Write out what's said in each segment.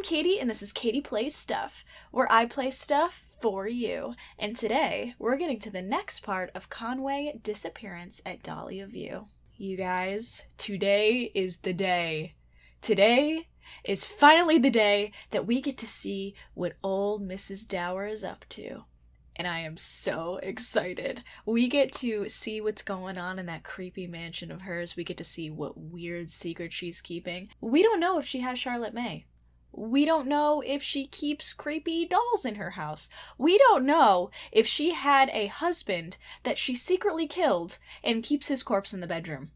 I'm Katie, and this is Katie Plays Stuff, where I play stuff for you. And today, we're getting to the next part of Conway Disappearance at Dahlia View. You guys, today is the day. Today is finally the day that we get to see what old Mrs. Doerr is up to. And I am so excited. We get to see what's going on in that creepy mansion of hers. We get to see what weird secret she's keeping. We don't know if she has Charlotte May. We don't know if she keeps creepy dolls in her house. We don't know if she had a husband that she secretly killed and keeps his corpse in the bedroom.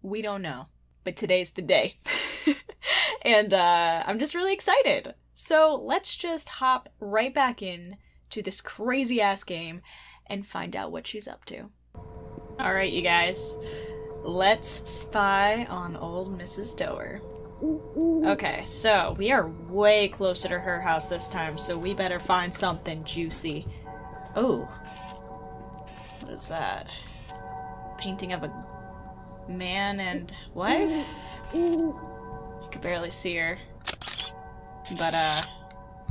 We don't know. But today's the day. and uh, I'm just really excited. So let's just hop right back in to this crazy ass game and find out what she's up to. Alright, you guys. Let's spy on old Mrs. Doerr. Okay, so we are way closer to her house this time, so we better find something juicy. Oh. What is that? Painting of a man and wife? I could barely see her. But, uh,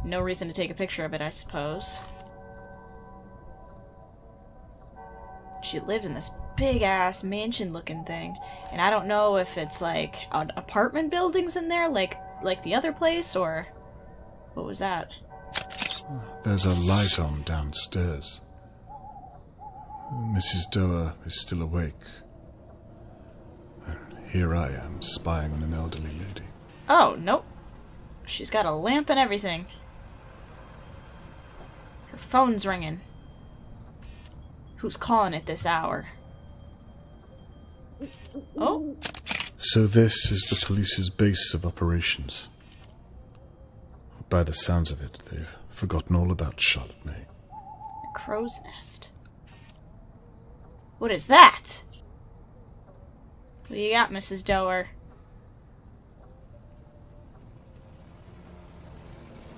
no reason to take a picture of it, I suppose. She lives in this big ass mansion looking thing. And I don't know if it's like apartment buildings in there like like the other place or what was that? There's a light on downstairs. Mrs. Doerr is still awake. And here I am spying on an elderly lady. Oh, nope. She's got a lamp and everything. Her phone's ringing. Who's calling at this hour? Oh? So this is the police's base of operations. By the sounds of it, they've forgotten all about Charlotte May. A crow's nest. What is that? What do you got, Mrs. Doerr?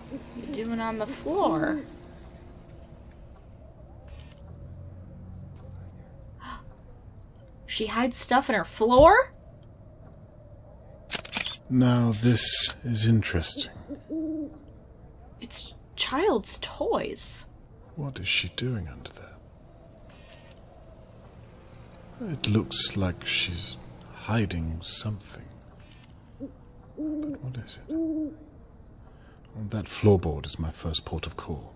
What you doing on the floor? She hides stuff in her floor? Now this is interesting. It's child's toys. What is she doing under there? It looks like she's hiding something. But what is it? Well, that floorboard is my first port of call.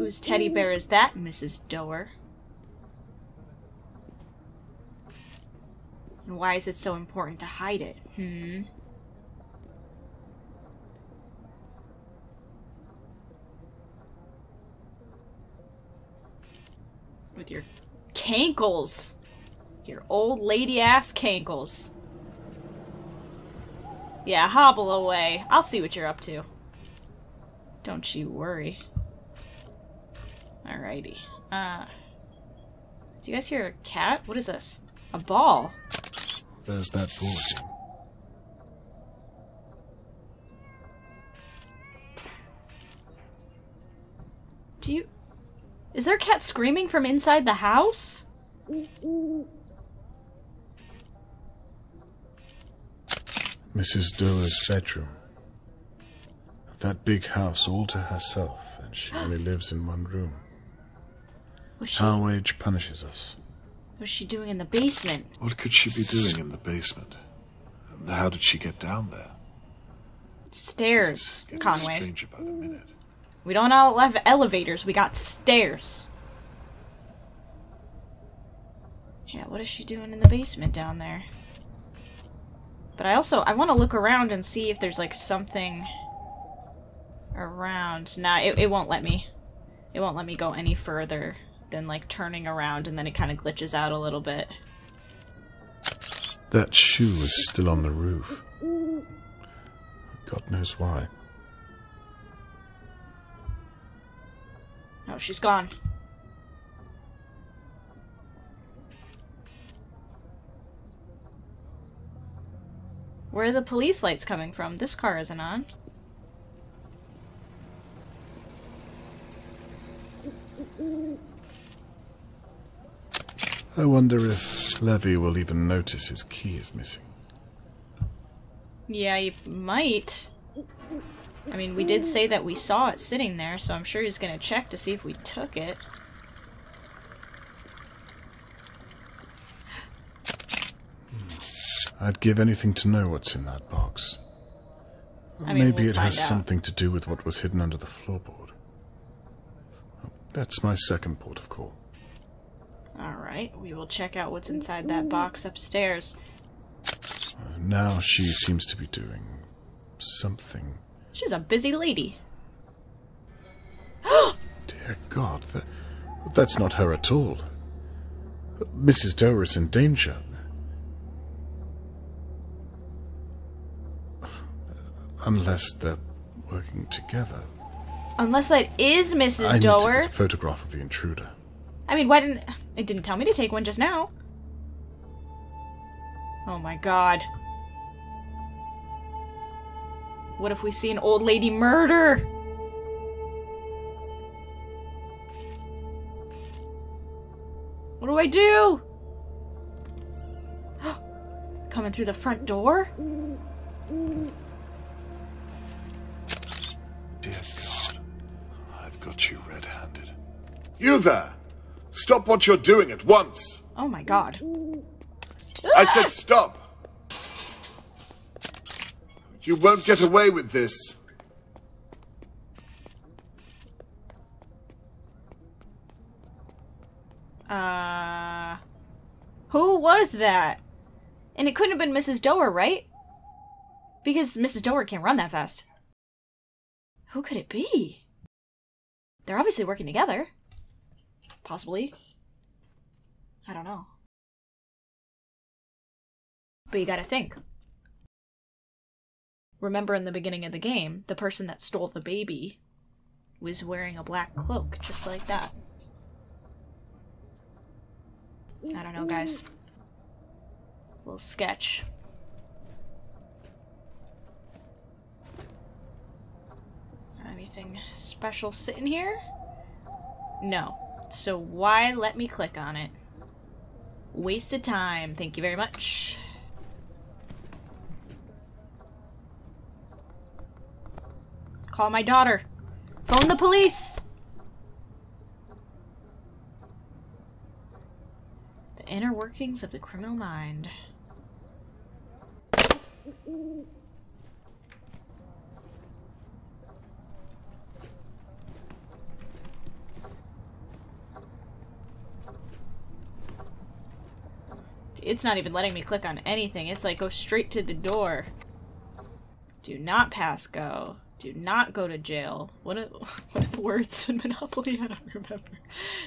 Whose teddy bear is that, Mrs. Doerr? And why is it so important to hide it? Hmm? With your cankles. Your old lady ass cankles. Yeah, hobble away. I'll see what you're up to. Don't you worry. Alrighty. Uh, do you guys hear a cat? What is this? A ball. There's that again. Do you... Is there a cat screaming from inside the house? Mrs. Doerr's bedroom. That big house all to herself, and she only lives in one room. What's she, punishes us. what's she doing in the basement? What could she be doing in the basement? And how did she get down there? Stairs, Conway. stranger by the minute. We don't all have elevators, we got stairs. Yeah, what is she doing in the basement down there? But I also, I want to look around and see if there's like something around. Nah, it, it won't let me. It won't let me go any further than like turning around and then it kind of glitches out a little bit. That shoe is still on the roof. God knows why. Oh, she's gone. Where are the police lights coming from? This car isn't on. I wonder if Levy will even notice his key is missing. Yeah, he might. I mean, we did say that we saw it sitting there, so I'm sure he's gonna check to see if we took it. Hmm. I'd give anything to know what's in that box. I mean, Maybe we'll it has out. something to do with what was hidden under the floorboard. That's my second port of call. Alright, we will check out what's inside that box upstairs. Uh, Now she seems to be doing something. She's a busy lady. Dear God, that, that's not her at all. Mrs. Doerr is in danger. Unless they're working together. Unless that is Mrs. I need to get a photograph of the intruder. I mean, why didn't... It didn't tell me to take one just now. Oh my god. What if we see an old lady murder? What do I do? Coming through the front door? Dear God, I've got you red-handed. You there! Stop what you're doing at once! Oh my god. I said stop! You won't get away with this. Uh. Who was that? And it couldn't have been Mrs. Doerr, right? Because Mrs. Doerr can't run that fast. Who could it be? They're obviously working together. Possibly. I don't know. But you gotta think. Remember in the beginning of the game, the person that stole the baby was wearing a black cloak, just like that. I don't know, guys. little sketch. Anything special sitting here? No. So why let me click on it? Wasted time. Thank you very much. Call my daughter. Phone the police. The inner workings of the criminal mind. It's not even letting me click on anything. It's like go straight to the door. Do not pass go. Do not go to jail. What are, what are the words in Monopoly? I don't remember.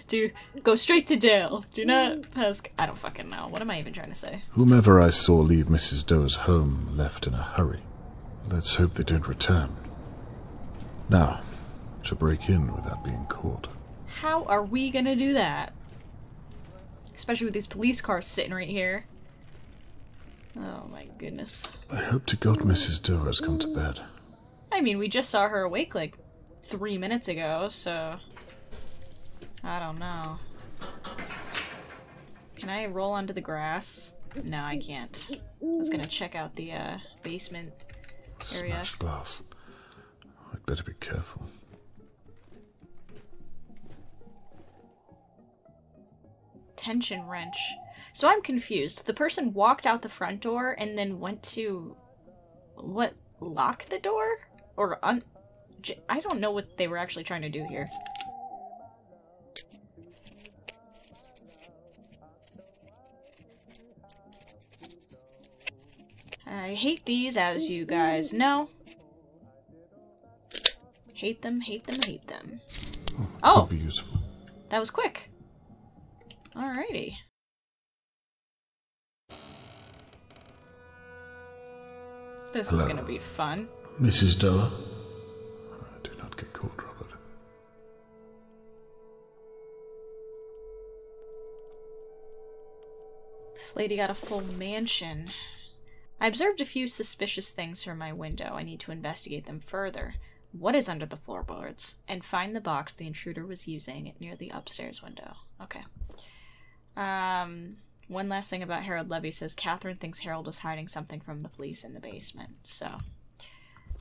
Do go straight to jail. Do not pass. I don't fucking know. What am I even trying to say? Whomever I saw leave Mrs. Doerr's home left in a hurry. Let's hope they don't return. Now, to break in without being caught. How are we gonna do that? Especially with these police cars sitting right here. Oh my goodness. I hope to God Mrs. Doerr has gone to bed. I mean, we just saw her awake like three minutes ago, so. I don't know. Can I roll onto the grass? No, I can't. I was gonna check out the uh, basement area. Smashed glass. I'd better be careful. Tension wrench. So I'm confused. The person walked out the front door and then went to. What? Lock the door? Or un. I don't know what they were actually trying to do here. I hate these, as you guys know. Hate them, hate them, hate them. Oh, be useful. that was quick. Alrighty. This is gonna be fun. Mrs. Doerr? Do not get caught, Robert. This lady got a full mansion. I observed a few suspicious things from my window. I need to investigate them further. What is under the floorboards? And find the box the intruder was using near the upstairs window. Okay. Um, one last thing about Harold Levy says Catherine thinks Harold was hiding something from the police in the basement. So,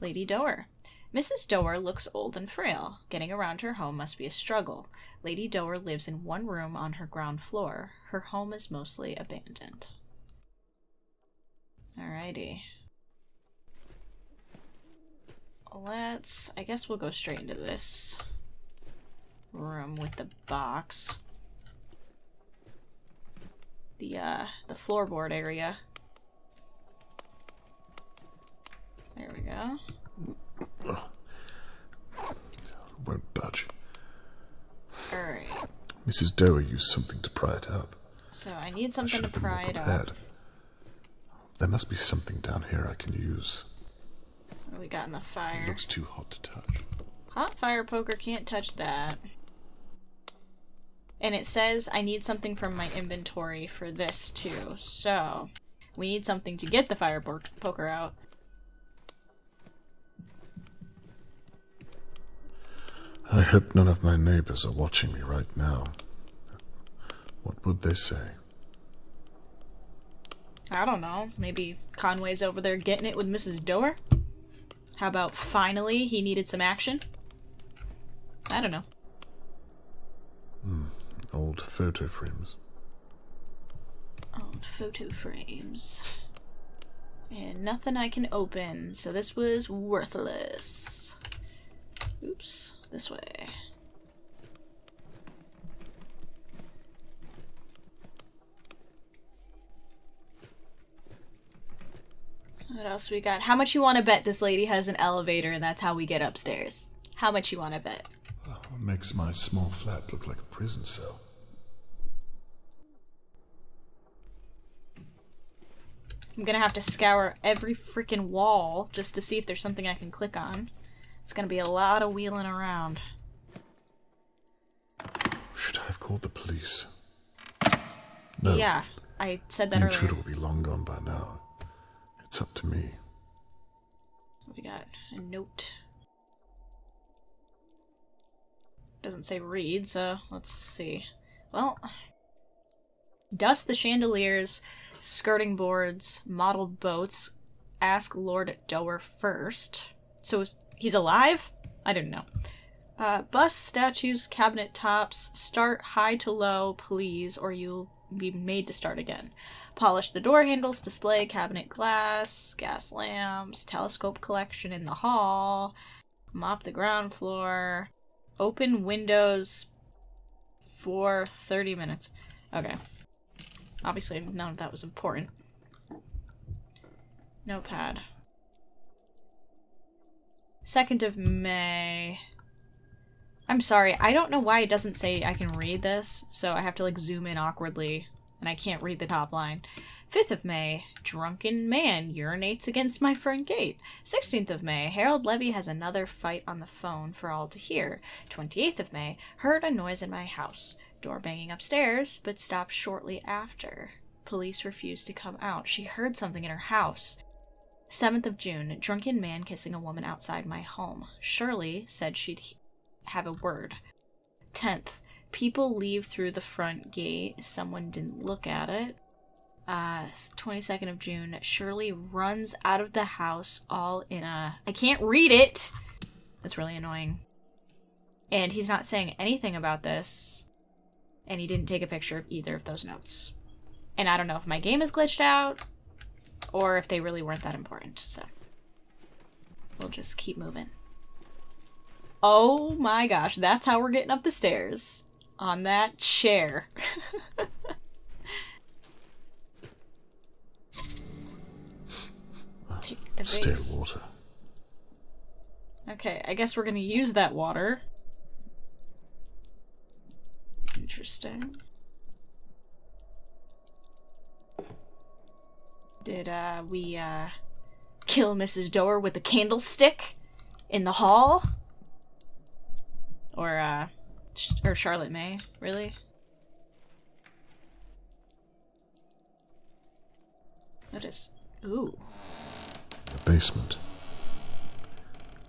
Lady Doerr. Mrs. Doerr looks old and frail. Getting around her home must be a struggle. Lady Doerr lives in one room on her ground floor. Her home is mostly abandoned. Alrighty. Let's. I guess we'll go straight into this room with the box. The, uh, the floorboard area. There we go. Won't budge. Alright. Mrs. Doerr used something to pry it up. So I need something should to have been more pry it up. There must be something down here I can use. What do we got in the fire? It looks too hot to touch. Hot fire poker can't touch that. And it says I need something from my inventory for this too. So we need something to get the fire poker out. I hope none of my neighbors are watching me right now. What would they say? I don't know. Maybe Conway's over there getting it with Mrs. Doerr? How about finally he needed some action? I don't know. Hmm. Old photo frames. Old photo frames. And nothing I can open, so this was worthless. Oops, this way. What else we got? How much you want to bet this lady has an elevator and that's how we get upstairs? How much you want to bet? What makes my small flat look like a prison cell? I'm gonna have to scour every freaking wall just to see if there's something I can click on. It's gonna be a lot of wheeling around. Should I have called the police? No. Yeah, I said The that intruder earlier. will be long gone by now. It's up to me. What we got? A note. Doesn't say read, so let's see. Well, dust the chandeliers, skirting boards, model boats. Ask Lord Doerr first. So he's alive? I didn't know. Uh, bust, statues, cabinet tops. Start high to low, please, or you'll be made to start again. Polish the door handles, display cabinet glass, gas lamps, telescope collection in the hall, mop the ground floor, open windows for 30 minutes. Okay. Obviously, none of that was important. Notepad. 2nd of May. I'm sorry, I don't know why it doesn't say I can read this, so I have to like zoom in awkwardly, and I can't read the top line. 5th of May, drunken man urinates against my front gate. 16th of May, Harold Levy has another fight on the phone for all to hear. 28th of May, heard a noise in my house. Door banging upstairs, but stopped shortly after. Police refused to come out. She heard something in her house. 7th of June, drunken man kissing a woman outside my home. Shirley said she'd he- have a word. 10th, people leave through the front gate. Someone didn't look at it. Uh, 22nd of June, Shirley runs out of the house all in a. I can't read it! That's really annoying. And he's not saying anything about this. And he didn't take a picture of either of those notes. And I don't know if my game is glitched out or if they really weren't that important. So we'll just keep moving. Oh my gosh, that's how we're getting up the stairs. On that chair. The Still water. Okay, I guess we're gonna use that water. Interesting. Did uh we uh kill Mrs. Doerr with a candlestick in the hall? Or uh or Charlotte May, really? What is Ooh. Basement.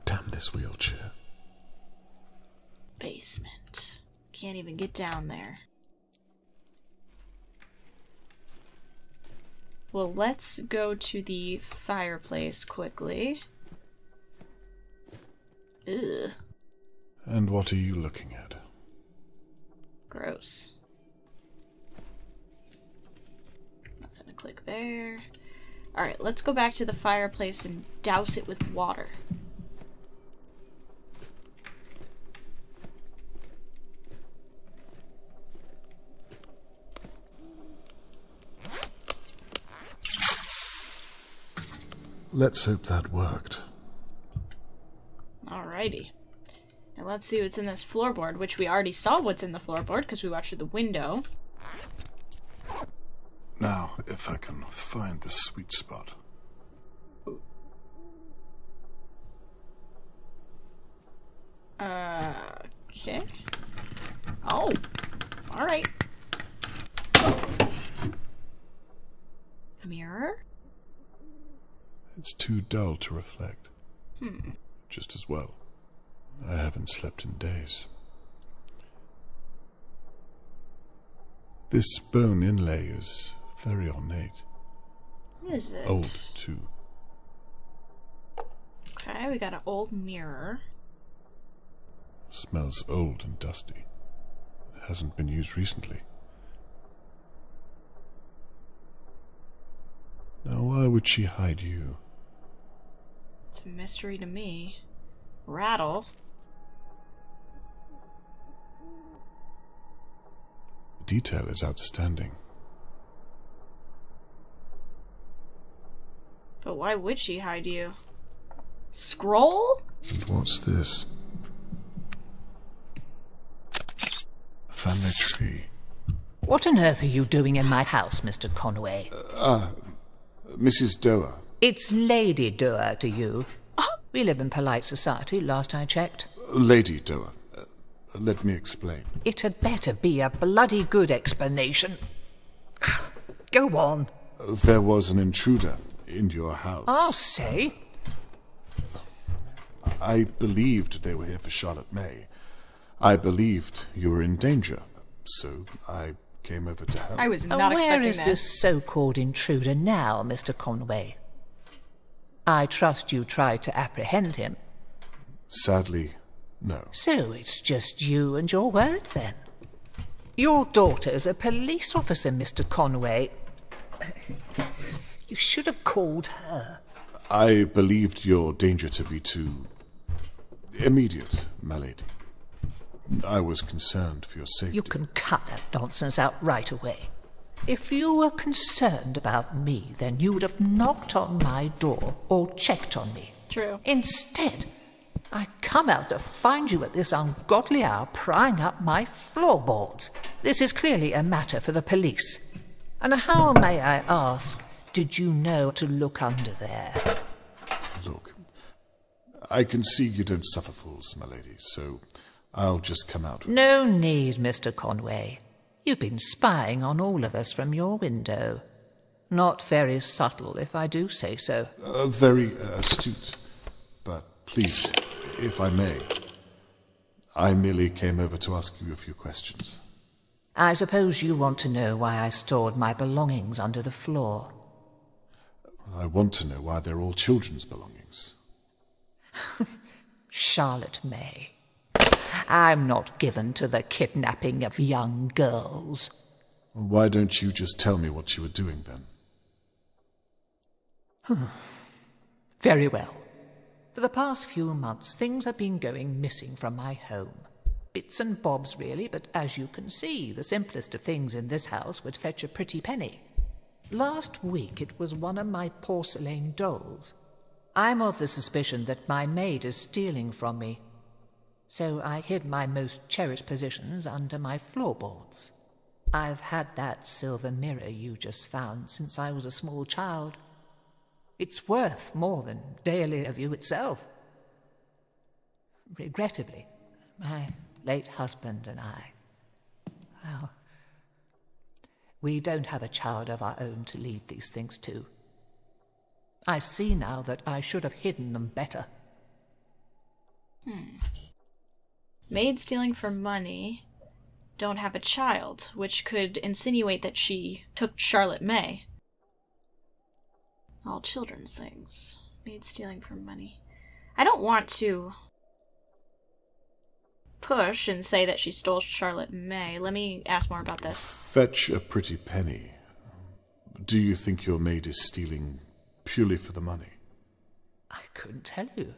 Damn this wheelchair. basement. Can't even get down there. Well, let's go to the fireplace quickly. Ugh, And what are you looking at? gross. Nothing to click there. Alright, let's go back to the fireplace and douse it with water. Let's hope that worked. Alrighty. Now let's see what's in this floorboard, which we already saw what's in the floorboard because we watched through the window. Now, if I can find the sweet spot. Uh, okay. Oh, alright. Mirror? It's too dull to reflect. Just as well. I haven't slept in days. This bone inlay is very ornate. Is it? Oh, old, too. Okay, we got an old mirror. Smells old and dusty. It hasn't been used recently. Now, why would she hide you? It's a mystery to me. Rattle. The detail is outstanding. But why would she hide you? Scroll? What's this? A family tree. What on earth are you doing in my house, Mr. Conway? Ah, Mrs. Doerr. It's Lady Doerr to you. We live in polite society, last I checked. Lady Doerr. Uh, let me explain. It had better be a bloody good explanation. Go on. There was an intruder in your house. I'll say. I believed they were here for Charlotte May. I believed you were in danger, so I came over to help. I was Uh, not Where expecting is that. this so-called intruder now, Mr. Conway? I trust you tried to apprehend him. Sadly, no. So it's just you and your word, then? Your daughter's a police officer, Mr. Conway. You should have called her. I believed your danger to be too immediate, my lady. I was concerned for your safety. You can cut that nonsense out right away. If you were concerned about me, then you would have knocked on my door or checked on me. True. Instead, I come out to find you at this ungodly hour prying up my floorboards. This is clearly a matter for the police. And how, may I ask, did you know to look under there? Look, I can see you don't suffer fools, my lady, so I'll just come out. No need, Mr. Conway. You've been spying on all of us from your window. Not very subtle, if I do say so. Uh, very uh, astute. But please, if I may, I merely came over to ask you a few questions. I suppose you want to know why I stored my belongings under the floor. I want to know why they're all children's belongings. Charlotte May. I'm not given to the kidnapping of young girls. Why don't you just tell me what you were doing then? Very well. For the past few months, things have been going missing from my home. Bits and bobs, really, but as you can see, the simplest of things in this house would fetch a pretty penny. Last week it was one of my porcelain dolls. I'm of the suspicion that my maid is stealing from me. So I hid my most cherished possessions under my floorboards. I've had that silver mirror you just found since I was a small child. It's worth more than Dahlia View itself. Regrettably, my late husband and I, well, we don't have a child of our own to leave these things to. I see now that I should have hidden them better. Hmm. Maid stealing for money, don't have a child, which could insinuate that she took Charlotte May. All children's things. Maid stealing for money. I don't want to push and say that she stole Charlotte May. Let me ask more about this. Fetch a pretty penny. Do you think your maid is stealing purely for the money? I couldn't tell you.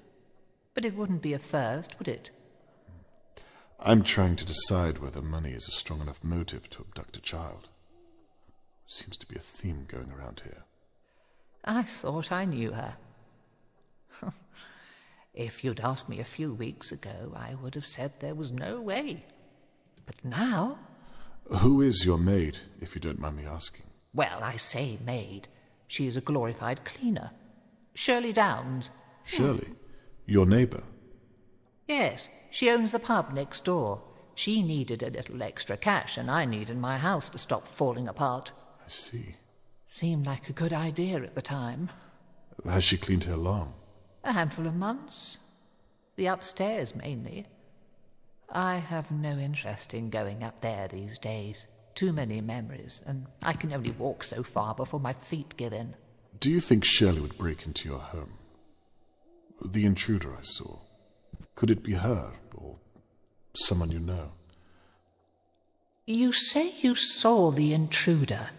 But it wouldn't be a first, would it? I'm trying to decide whether money is a strong enough motive to abduct a child. Seems to be a theme going around here. I thought I knew her. if you'd asked me a few weeks ago, I would have said there was no way. But now. Who is your maid, if you don't mind me asking? Well, I say maid. She is a glorified cleaner. Shirley Downs. Shirley? Your neighbour? Yes, she owns the pub next door. She needed a little extra cash, and I needed my house to stop falling apart. I see. Seemed like a good idea at the time. Has she cleaned here long? A handful of months. The upstairs, mainly. I have no interest in going up there these days. Too many memories, and I can only walk so far before my feet give in. Do you think Shirley would break into your home? The intruder I saw. Could it be her, or someone you know? You say you saw the intruder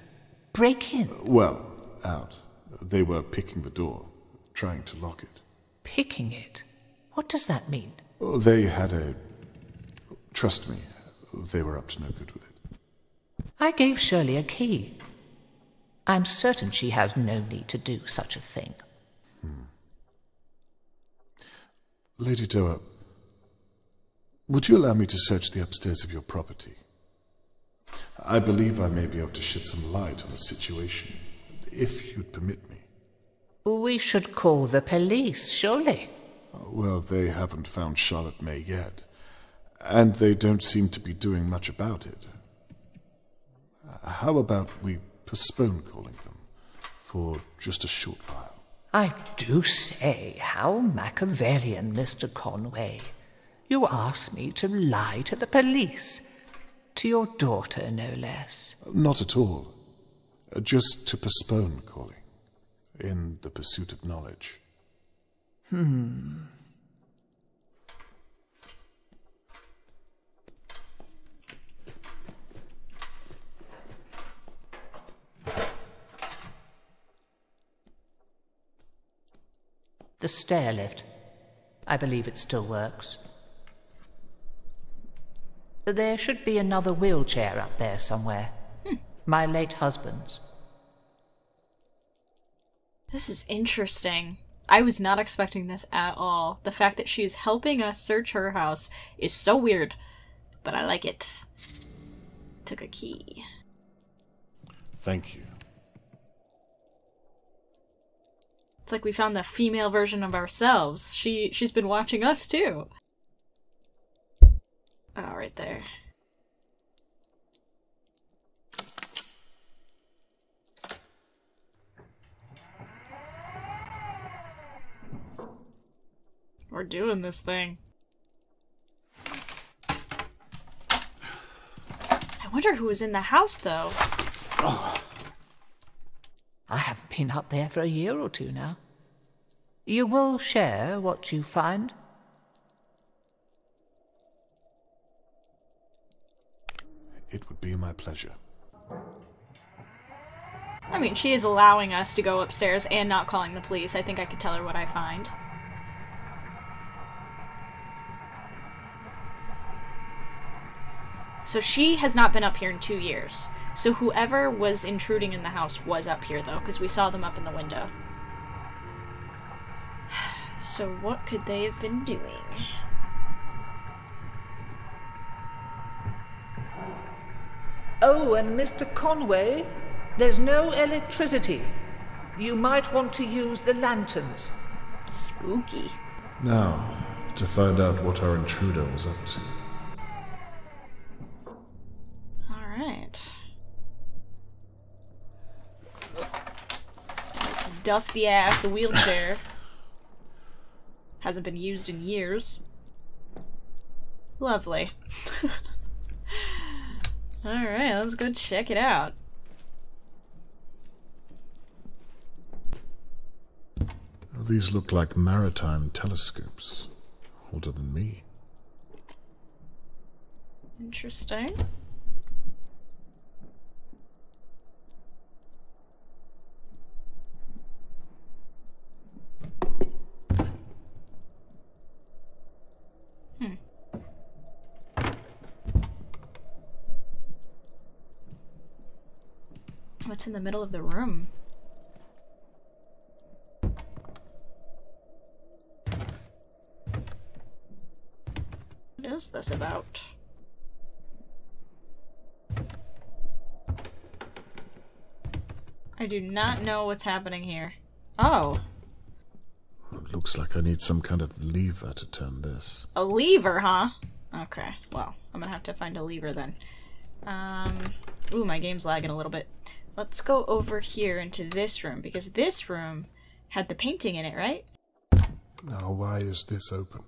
break in? Well, out. They were picking the door, trying to lock it. Picking it? What does that mean? They had a. Trust me, they were up to no good with it. I gave Shirley a key. I'm certain she has no need to do such a thing. Hmm. Lady Doerr, would you allow me to search the upstairs of your property? I believe I may be able to shed some light on the situation, if you'd permit me. We should call the police, surely. Well, they haven't found Charlotte May yet, and they don't seem to be doing much about it. How about we postpone calling them for just a short while? I do say, how Machiavellian, Mr. Conway. You ask me to lie to the police. To your daughter, no less. Not at all. Just to postpone calling, in the pursuit of knowledge. Hmm. The stair lift. I believe it still works. There should be another wheelchair up there somewhere. Hmm. My late husband's. This is interesting. I was not expecting this at all. The fact that she is helping us search her house is so weird, but I like it. Took a key. Thank you. It's like we found the female version of ourselves. She she's been watching us too. Oh, right there. We're doing this thing. I wonder who was in the house though. I haven't been up there for a year or two now. You will share what you find? It would be my pleasure. I mean, she is allowing us to go upstairs and not calling the police. I think I could tell her what I find. So she has not been up here in two years. So whoever was intruding in the house was up here, though, because we saw them up in the window. So what could they have been doing? Oh, and Mr. Conway, there's no electricity. You might want to use the lanterns. Spooky. Now, to find out what our intruder was up to. Alright. This dusty ass wheelchair. Hasn't been used in years. Lovely. Alright, let's go check it out. These look like maritime telescopes. Older than me. Interesting. Hmm. What's in the middle of the room? What is this about? I do not know what's happening here. Oh, Looks like I need some kind of lever to turn this. a lever, huh? Okay, well, I'm gonna have to find a lever then. Um, ooh, my game's lagging a little bit. Let's go over here into this room, because this room had the painting in it, right? Now, why is this open?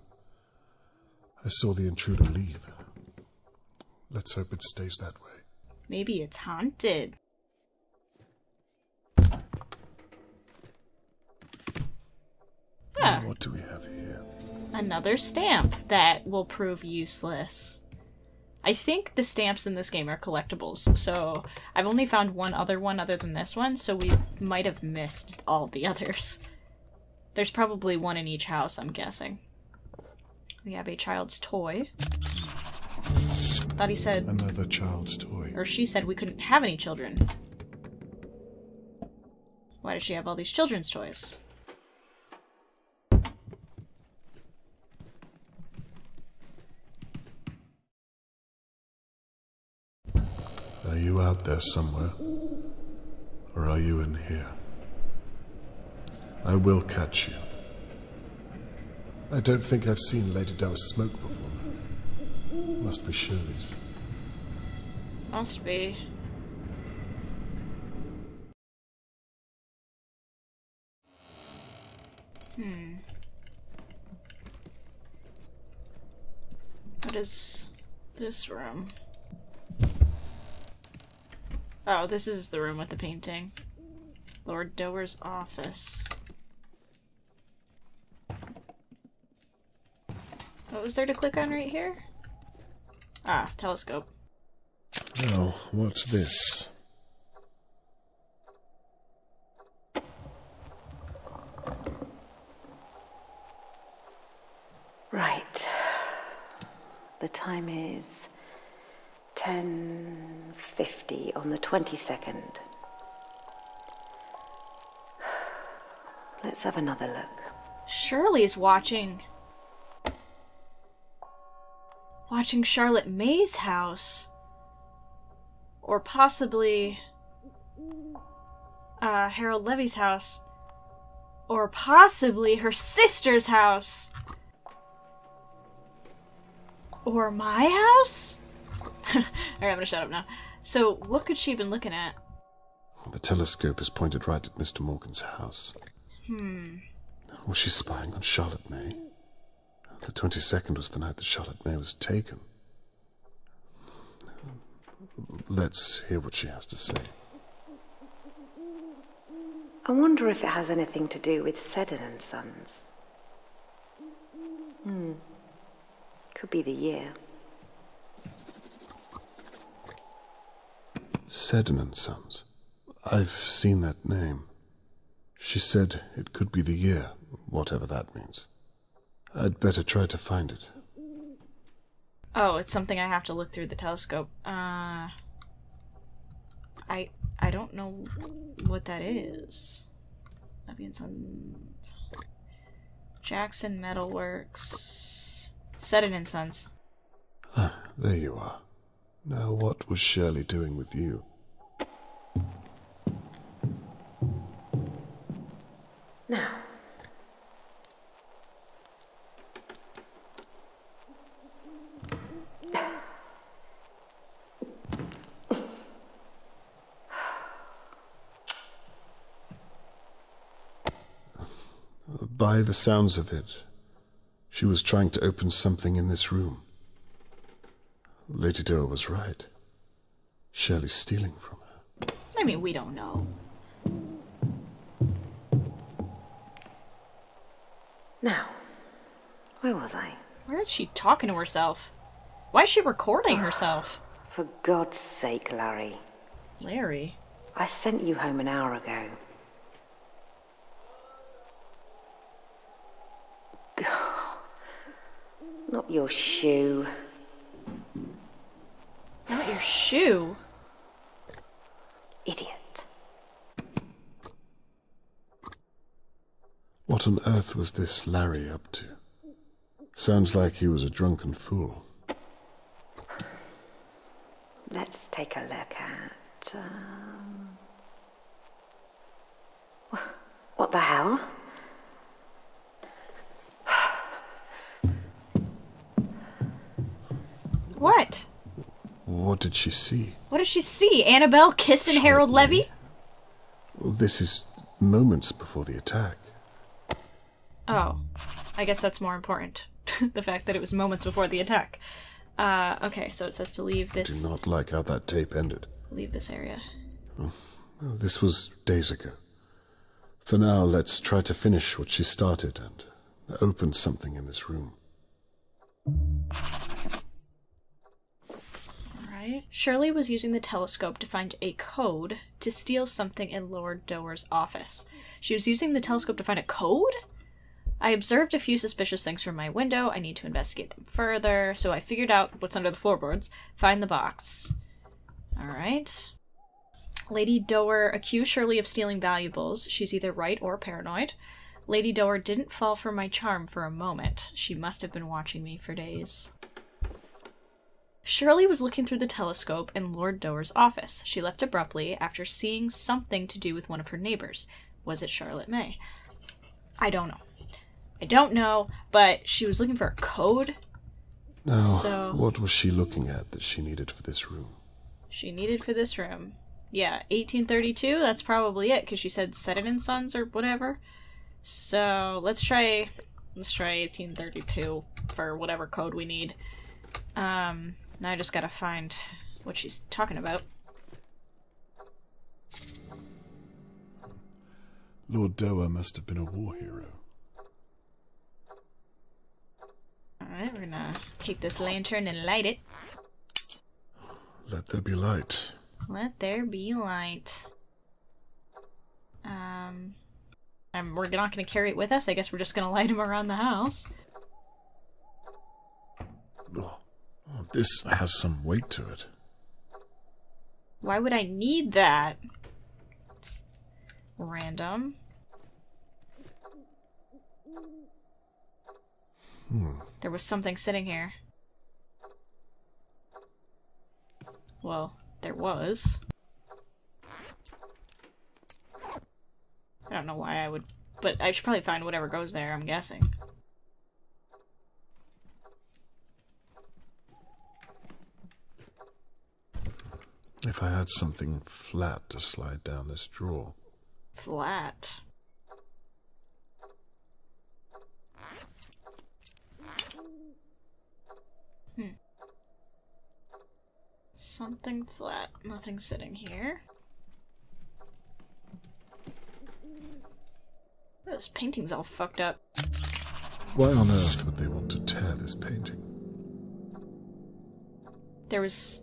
I saw the intruder leave. Let's hope it stays that way. Maybe it's haunted. Ah, what do we have here? another stamp that will prove useless. I think the stamps in this game are collectibles, so I've only found one other one other than this one, so we might have missed all the others. There's probably one in each house, I'm guessing. We have a child's toy. Thought he said, Another child's toy. or she said we couldn't have any children. Why does she have all these children's toys? Are you out there somewhere? Or are you in here? I will catch you. I don't think I've seen Lady Doerr's smoke before. Must be Shirley's. Must be. Hmm. What is this room? Oh, this is the room with the painting. Lord Doerr's office. What was there to click on right here? Ah, telescope. Oh, what's this? Right. The time is 10:50 on the 22nd. Let's have another look. Shirley's watching. Watching Charlotte May's house. Or possibly. Uh, Harold Levy's house. Or possibly her sister's house. Or my house? Alright, I'm gonna shut up now. So, what could she have been looking at? The telescope is pointed right at Mr. Morgan's house. Hmm. Was she spying on Charlotte May? The 22nd was the night that Charlotte May was taken. Let's hear what she has to say. I wonder if it has anything to do with Seddon and Sons. Hmm. Could be the year. Seddon and Sons. I've seen that name. She said it could be the year, whatever that means. I'd better try to find it. Oh, it's something I have to look through the telescope. Uh I I don't know what that is. Levy and Sons. Jackson Metalworks. Seddon and Sons. Ah, there you are. Now, what was Shirley doing with you? Now, By the sounds of it, she was trying to open something in this room. Lady Doerr was right. Shirley's stealing from her. I mean, we don't know. Now, where was I? Where is she talking to herself? Why is she recording herself? For God's sake, Larry. Larry. I sent you home an hour ago. God. Not your shoe. Not your shoe. Idiot. What on earth was this Larry up to? Sounds like he was a drunken fool. Let's take a look at. Um... What the hell? What? What did she see? What does she see? Annabelle kissing Harold Levy? Well, this is moments before the attack. Oh, I guess that's more important. the fact that it was moments before the attack. Uh, okay, so it says to leave this. I Do not like how that tape ended. leave this area. Oh, This was days ago. For now, let's try to finish what she started and open something in this room. Shirley was using the telescope to find a code to steal something in Lord Doerr's office. She was using the telescope to find a code? I observed a few suspicious things from my window. I need to investigate them further. So I figured out what's under the floorboards. Find the box. Alright. Lady Doerr accused Shirley of stealing valuables. She's either right or paranoid. Lady Doerr didn't fall for my charm for a moment. She must have been watching me for days. Shirley was looking through the telescope in Lord Doerr's office. She left abruptly after seeing something to do with one of her neighbors. Was it Charlotte May? I don't know. I don't know, but she was looking for a code Now, So- what was she looking at that she needed for this room? she needed for this room. Yeah, 1832, that's probably it, because she said set it in Sons or whatever. So let's try let's try 1832 for whatever code we need. Um now I just gotta find what she's talking about. Lord Doerr must have been a war hero. Alright, we're gonna take this lantern and light it. Let there be light. Let there be light. Um, and we're not gonna carry it with us. I guess we're just gonna light him around the house. Oh, oh, this has some weight to it. Why would I need that? It's random. Hmm. There was something sitting here. Well, there was. I don't know why I would, but I should probably find whatever goes there, I'm guessing. If I had something flat to slide down this drawer. Flat. Hmm. Something flat. Nothing sitting here. This painting's all fucked up. Why on earth would they want to tear this painting? There was.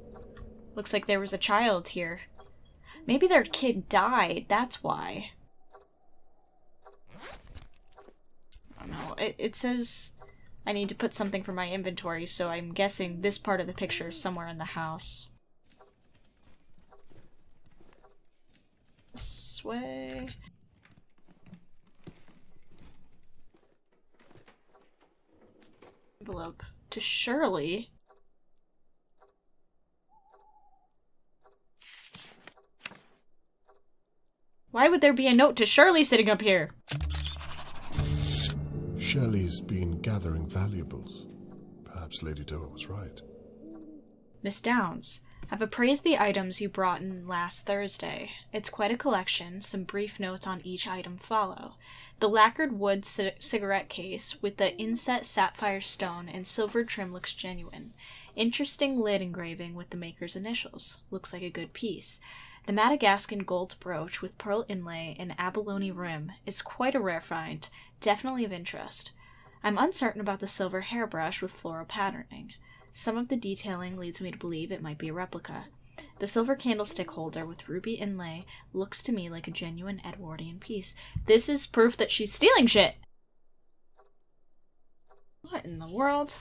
Looks like there was a child here. Maybe their kid died, that's why. I don't know. It, it says I need to put something for my inventory, so I'm guessing this part of the picture is somewhere in the house. This way. Envelope to Shirley. Why would there be a note to Shirley sitting up here? Shirley's been gathering valuables. Perhaps Lady Doerr was right. Miss Downs, I've appraised the items you brought in last Thursday. It's quite a collection. Some brief notes on each item follow. The lacquered wood ci- cigarette case with the inset sapphire stone and silver trim looks genuine. Interesting lid engraving with the maker's initials. Looks like a good piece. The Madagascan gold brooch with pearl inlay and abalone rim is quite a rare find, definitely of interest. I'm uncertain about the silver hairbrush with floral patterning. Some of the detailing leads me to believe it might be a replica. The silver candlestick holder with ruby inlay looks to me like a genuine Edwardian piece. This is proof that she's stealing shit! What in the world?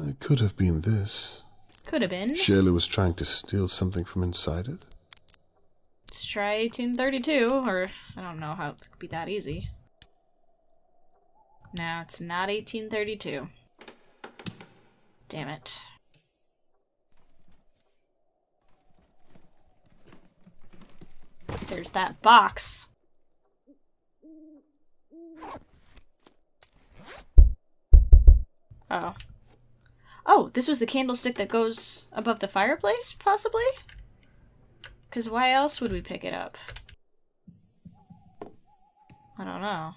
It could have been this. Could have been. Shirley was trying to steal something from inside it. Let's try 1832, or I don't know how it could be that easy. No, it's not 1832. Damn it. There's that box. Oh. Oh, this was the candlestick that goes above the fireplace, possibly? Because why else would we pick it up? I don't know.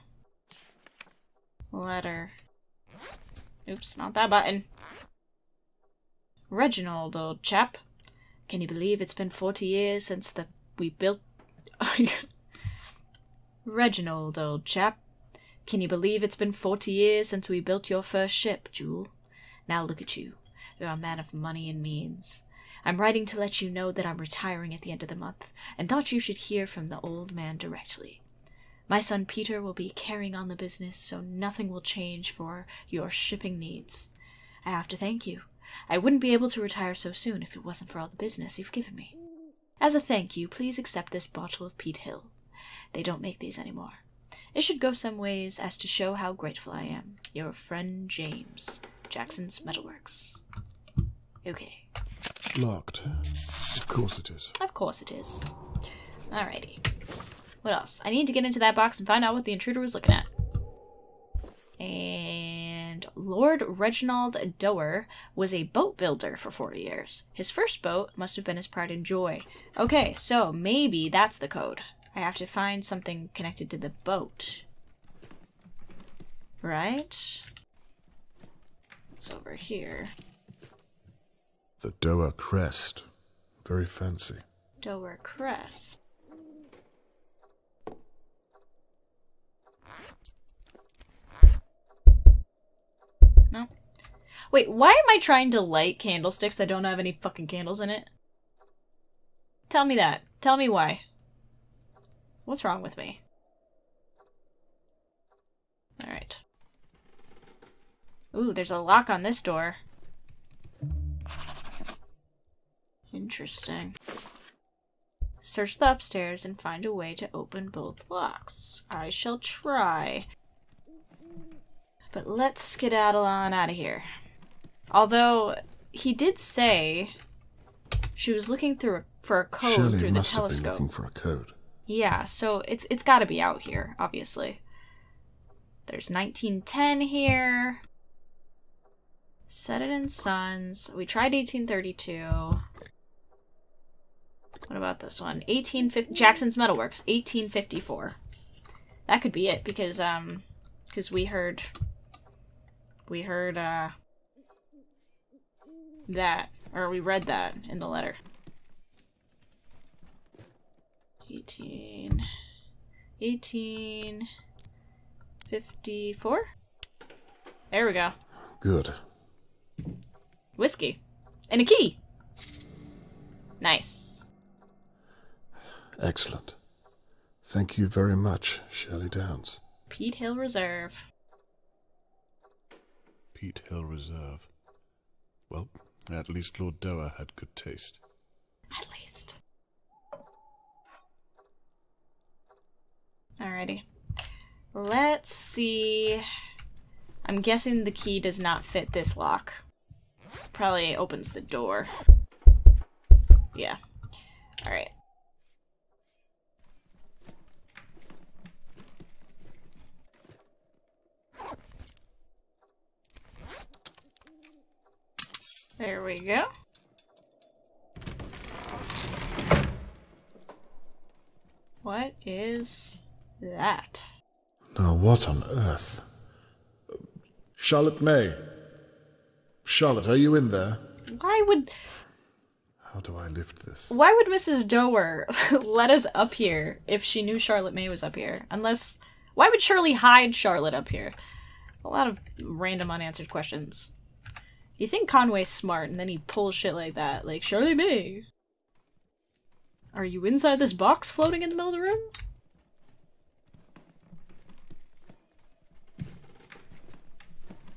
Letter. Oops, not that button. Reginald, old chap. Can you believe it's been 40 years since the we built... Reginald, old chap. Can you believe it's been 40 years since we built your first ship, Jewel? Now look at you. You're a man of money and means. I'm writing to let you know that I'm retiring at the end of the month, and thought you should hear from the old man directly. My son Peter will be carrying on the business, so nothing will change for your shipping needs. I have to thank you. I wouldn't be able to retire so soon if it wasn't for all the business you've given me. As a thank you, please accept this bottle of Peat Hill. They don't make these anymore. It should go some ways as to show how grateful I am. Your friend James, Jackson's Metalworks. Okay. Locked. Of course it is. Of course it is. Alrighty. What else? I need to get into that box and find out what the intruder was looking at. And Lord Reginald Doerr was a boat builder for 40 years. His first boat must have been his pride and joy. Okay, so maybe that's the code. I have to find something connected to the boat. Right? It's over here. The Doerr crest. Very fancy. Dover Crest. No. Wait, why am I trying to light candlesticks that don't have any fucking candles in it? Tell me that. Tell me why. What's wrong with me? Alright. Ooh, there's a lock on this door. Interesting. Search the upstairs and find a way to open both locks. I shall try. But let's skedaddle on out of here. Although, he did say she was looking through a, for a code Shirley through the must have been telescope. looking for a code. Yeah, so it's it's got to be out here, obviously. There's 1910 here. Set it in Suns. We tried 1832. What about this one? 1850 Jackson's Metalworks, 1854. That could be it because um because we heard we heard uh that or we read that in the letter. 18 1854 There we go. Good. Whiskey. And a key. Nice. Excellent. Thank you very much, Shirley Downs. Pete Hill Reserve. Pete Hill Reserve. Well, at least Lord Doerr had good taste. At least. Alrighty. Let's see. I'm guessing the key does not fit this lock. Probably opens the door. Yeah. Alright. There we go. What is that? Now, what on earth? Charlotte May. Charlotte, are you in there? Why would How do I lift this? why would Mrs. Doerr let us up here if she knew Charlotte May was up here? Unless why would Shirley hide Charlotte up here? A lot of random unanswered questions. You think Conway's smart, and then he pulls shit like that. Like, Charlie May. Are you inside this box floating in the middle of the room?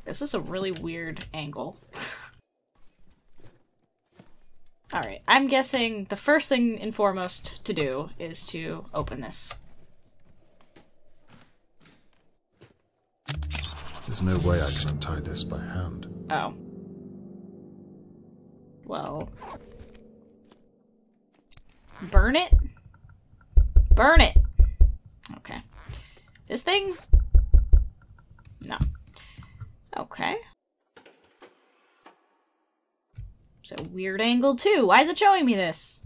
This is a really weird angle. Alright, I'm guessing the first thing and foremost to do is to open this. There's no way I can untie this by hand. Oh. Well. Burn it? Burn it! Okay. This thing? No. Okay. It's a weird angle too. Why is it showing me this?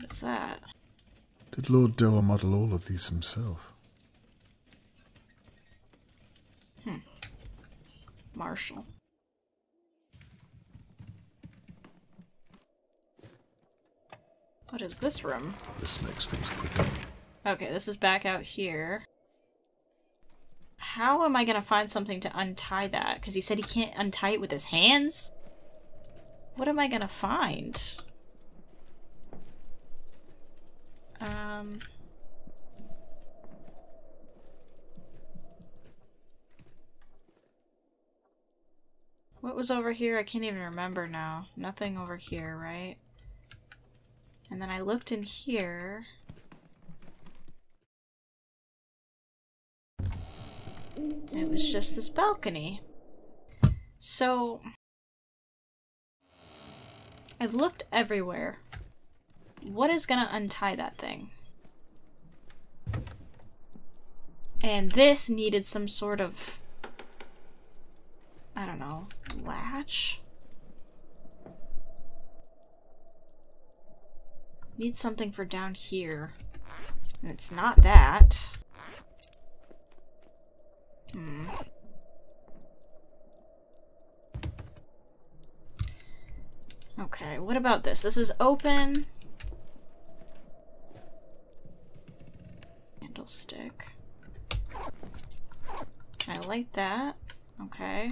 What is that? Did Lord Doerr model all of these himself? Marshall. What is this room? This makes things quicker. Okay, this is back out here. How am I gonna find something to untie that? Because he said he can't untie it with his hands? What am I gonna find? Um... What was over here? I can't even remember now. Nothing over here, right? And then I looked in here. It was just this balcony. So... I've looked everywhere. What is gonna untie that thing? And this needed some sort of... I don't know, latch? Need something for down here. And it's not that. Hmm. Okay, what about this? This is open. Candlestick. I light that. Okay.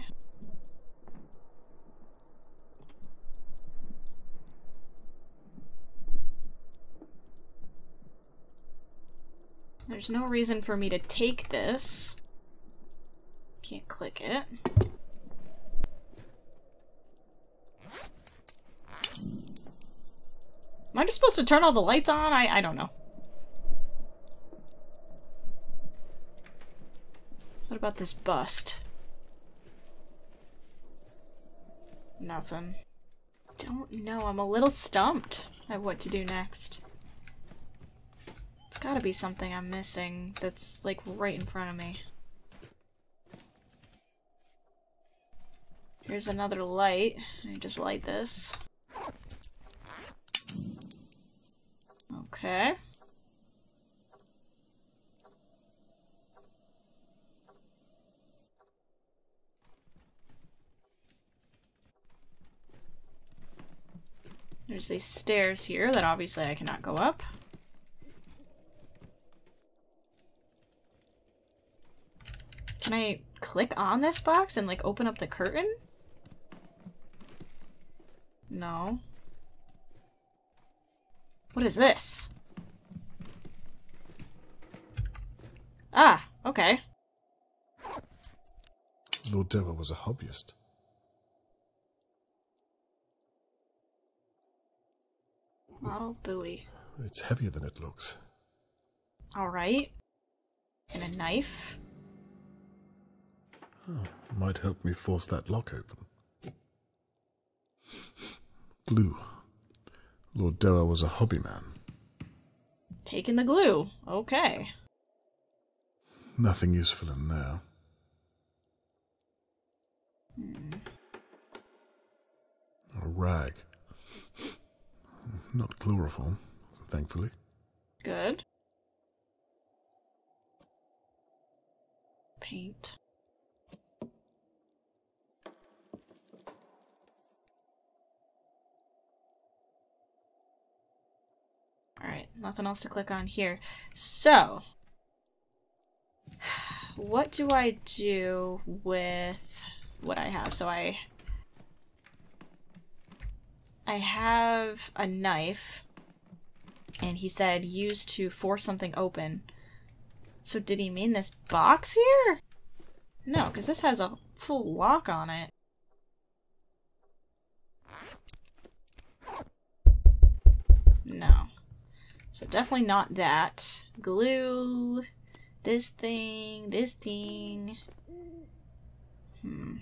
There's no reason for me to take this. Can't click it. Am I just supposed to turn all the lights on? I, I don't know. What about this bust? Nothing. Don't know. I'm a little stumped at what to do next. It's gotta be something I'm missing that's like right in front of me. Here's another light. I just light this. Okay. There's these stairs here that obviously I cannot go up. Can I click on this box and like open up the curtain? No. What is this? Ah, okay. Lord Doerr was a hobbyist. Model buoy. It's heavier than it looks. Alright. And a knife. Oh, might help me force that lock open. Glue. Lord Doerr was a hobby man. Taking the glue. Okay. Nothing useful in there. Hmm. A rag. Not chloroform, thankfully. Good. Paint. Alright, nothing else to click on here. So, what do I do with what I have? So I I have a knife and he said use to force something open. So did he mean this box here? No, because this has a full lock on it. No. So definitely not that. Glue, this thing, this thing. Hmm.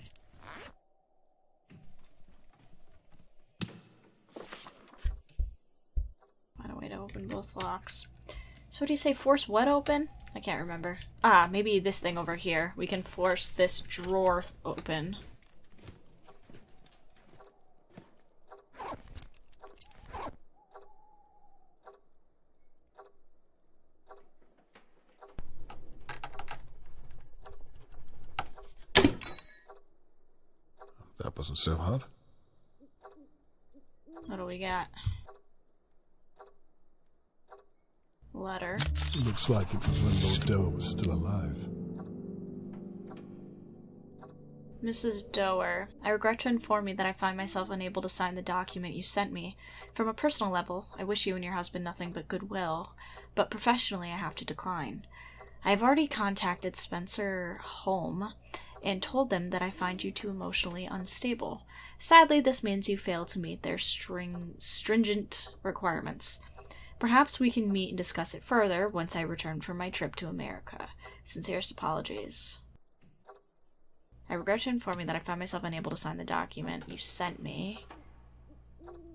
Find a way to open both locks. So what do you say, force what open? I can't remember. Ah, maybe this thing over here. We can force this drawer open. That wasn't so hard. What do we got? Letter. Looks like it was when Lord Doerr was still alive. Mrs. Doerr, I regret to inform you that I find myself unable to sign the document you sent me. From a personal level, I wish you and your husband nothing but goodwill, but professionally I have to decline. I have already contacted Spencer Holm and told them that I find you too emotionally unstable. Sadly, this means you fail to meet their string stringent requirements. Perhaps we can meet and discuss it further once I return from my trip to America. Sincerest apologies. I regret to inform you that I found myself unable to sign the document you sent me.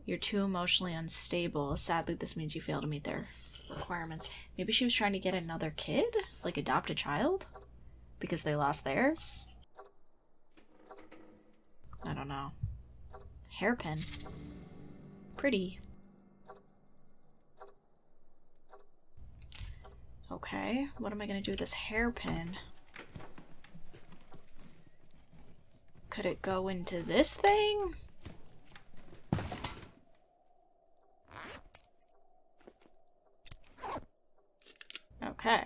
You're too emotionally unstable. Sadly, this means you fail to meet their requirements. Maybe she was trying to get another kid? Like adopt a child? Because they lost theirs? I don't know. Hairpin. Pretty. Okay, what am I gonna do with this hairpin? Could it go into this thing? Okay.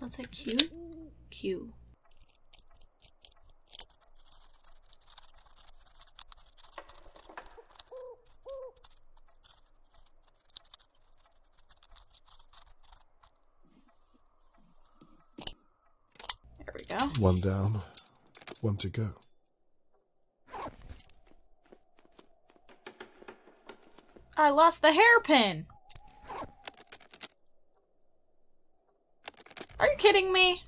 Let's say Q? Q. There we go. One down, one to go. I lost the hairpin! Are you kidding me?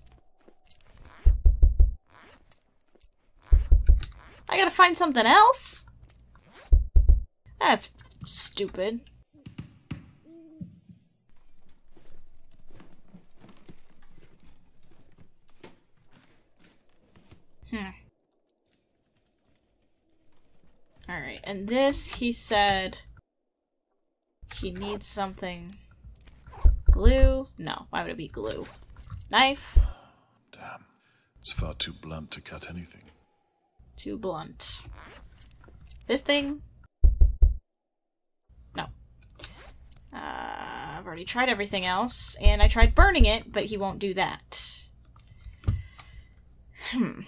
I gotta find something else? That's stupid. Hmm. Alright, and this, he said he needs something. Glue? No, why would it be glue? Knife? Damn. It's far too blunt to cut anything. Too blunt. This thing? No. Uh, I've already tried everything else, and I tried burning it, but he won't do that. Hmm.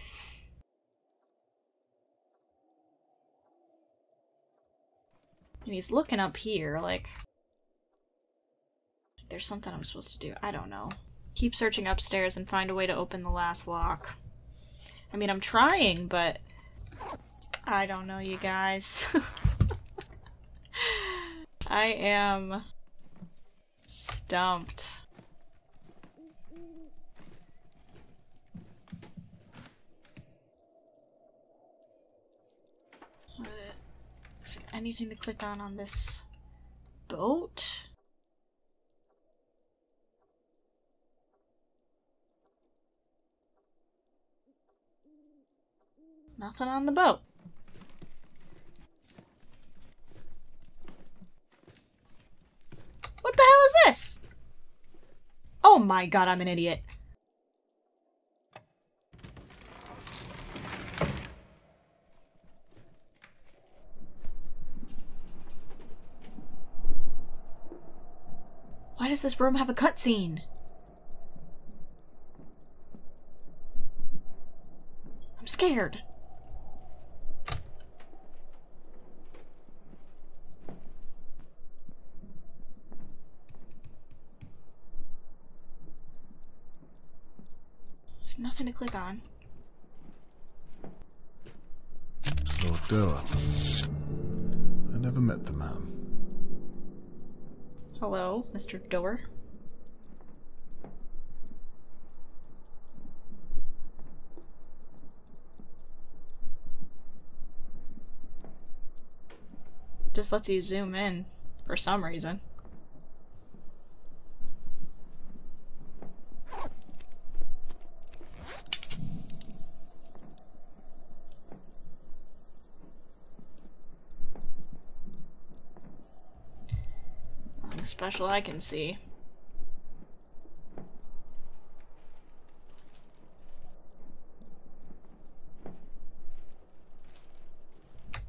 And he's looking up here, like... There's something I'm supposed to do. I don't know. Keep searching upstairs and find a way to open the last lock. I mean, I'm trying, but... I don't know, you guys. I am... stumped. Anything to click on on this boat? Nothing on the boat. What the hell is this? Oh my god, I'm an idiot. Why does this room have a cutscene? I'm scared. There's nothing to click on. Lord Doerr. I never met the man. Hello, Mr. Doerr. Just lets you zoom in for some reason. Nothing special I can see.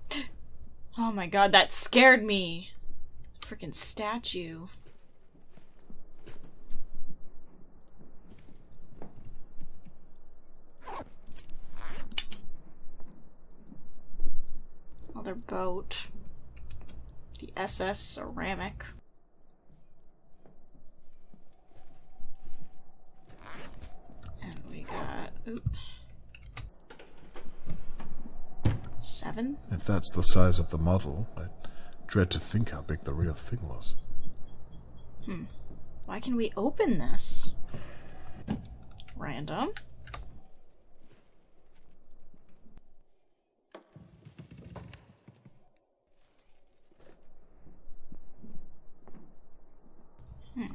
Oh my god, that scared me. Freaking statue. Another boat. The SS Ceramic. And we got. Oop. Seven? If that's the size of the model, I dread to think how big the real thing was. Hmm. Why can we open this? Random. Hmm.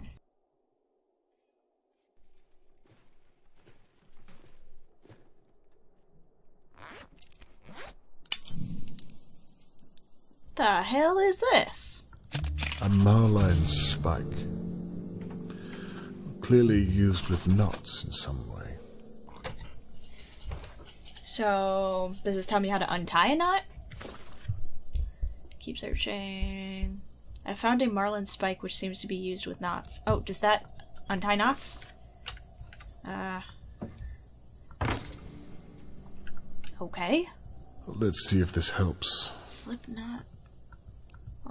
The hell is this? A marline spike. Clearly used with knots in some way. So, does this tell me how to untie a knot? Keep searching. I found a marlin spike which seems to be used with knots. Oh, does that untie knots? Uh. Okay. Let's see if this helps. Slip knot.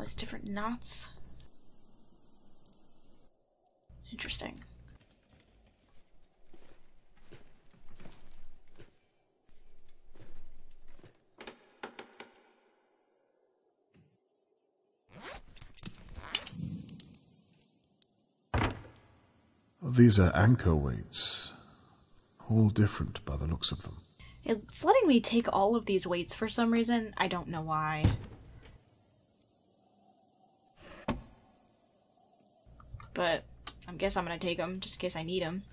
All these different knots. Interesting. These are anchor weights. All different by the looks of them. It's letting me take all of these weights for some reason. I don't know why. But I guess I'm gonna take them just in case I need them.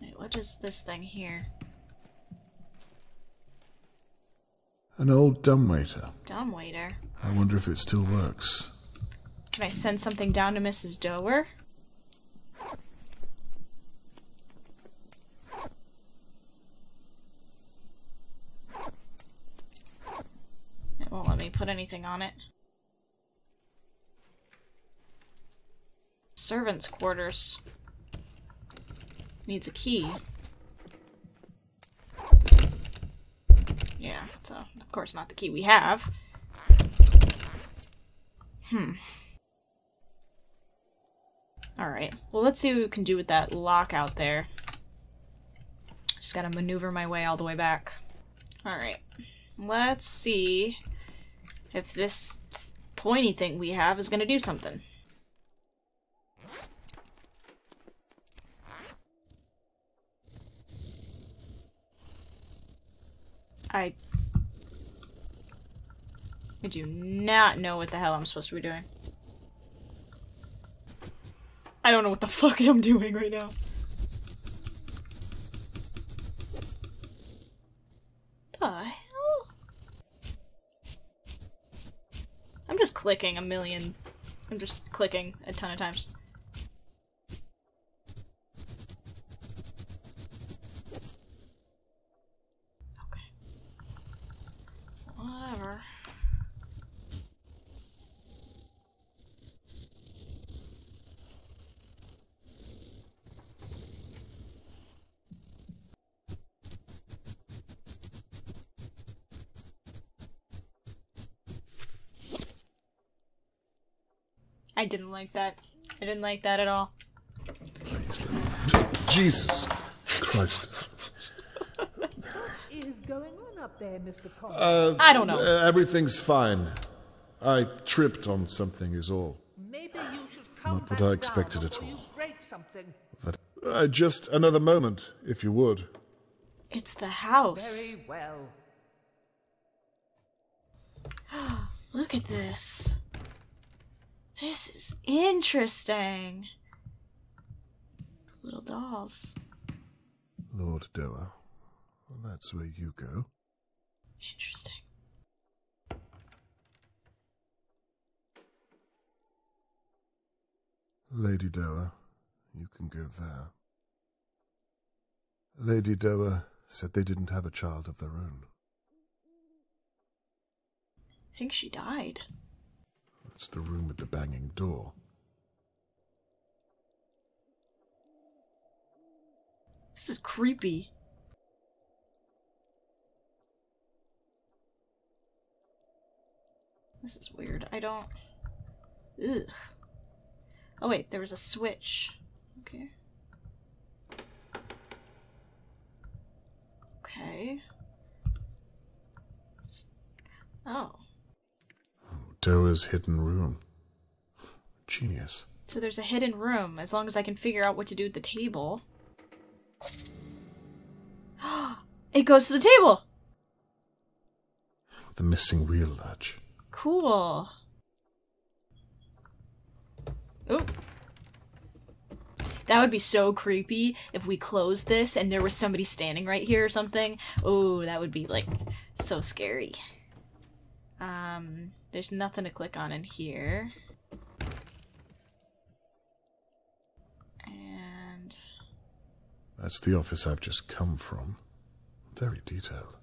Wait, what is this thing here? An old dumbwaiter. Dumbwaiter. I wonder if it still works. Can I send something down to Mrs. Doerr? It won't let me put anything on it. Servants' quarters. Needs a key. Yeah, so of course not the key we have. Hmm. Alright, well let's see what we can do with that lock out there. Just gotta maneuver my way all the way back. Alright, let's see if this pointy thing we have is gonna do something. I... I do not know what the hell I'm supposed to be doing. I don't know what the fuck I'm doing right now. The hell? I'm just clicking a million. I'm just clicking a ton of times. Okay. Whatever. I didn't like that. I didn't like that at all. Please let me. Jesus Christ. What is going on up there, Mr. Conway? Uh, I don't know. uh, everything's fine. I tripped on something, is all. Maybe you should come Not what back I expected at all. Break something. That, uh, just another moment, if you would. It's the house. Very well. Look at this. This is interesting. The little dolls. Lord Doerr. well, that's where you go. Interesting. Lady Doerr, you can go there. Lady Doerr said they didn't have a child of their own. I think she died. The room with the banging door. This is creepy. This is weird. I don't. Ugh. Oh, wait, there was a switch. Okay. Okay. Oh. Doerr's hidden room. Genius. So there's a hidden room, as long as I can figure out what to do with the table. it goes to the table! The missing wheel latch. Cool. Oh. That would be so creepy if we closed this and there was somebody standing right here or something. Oh, that would be like so scary. Um, there's nothing to click on in here. And That's the office I've just come from. Very detailed.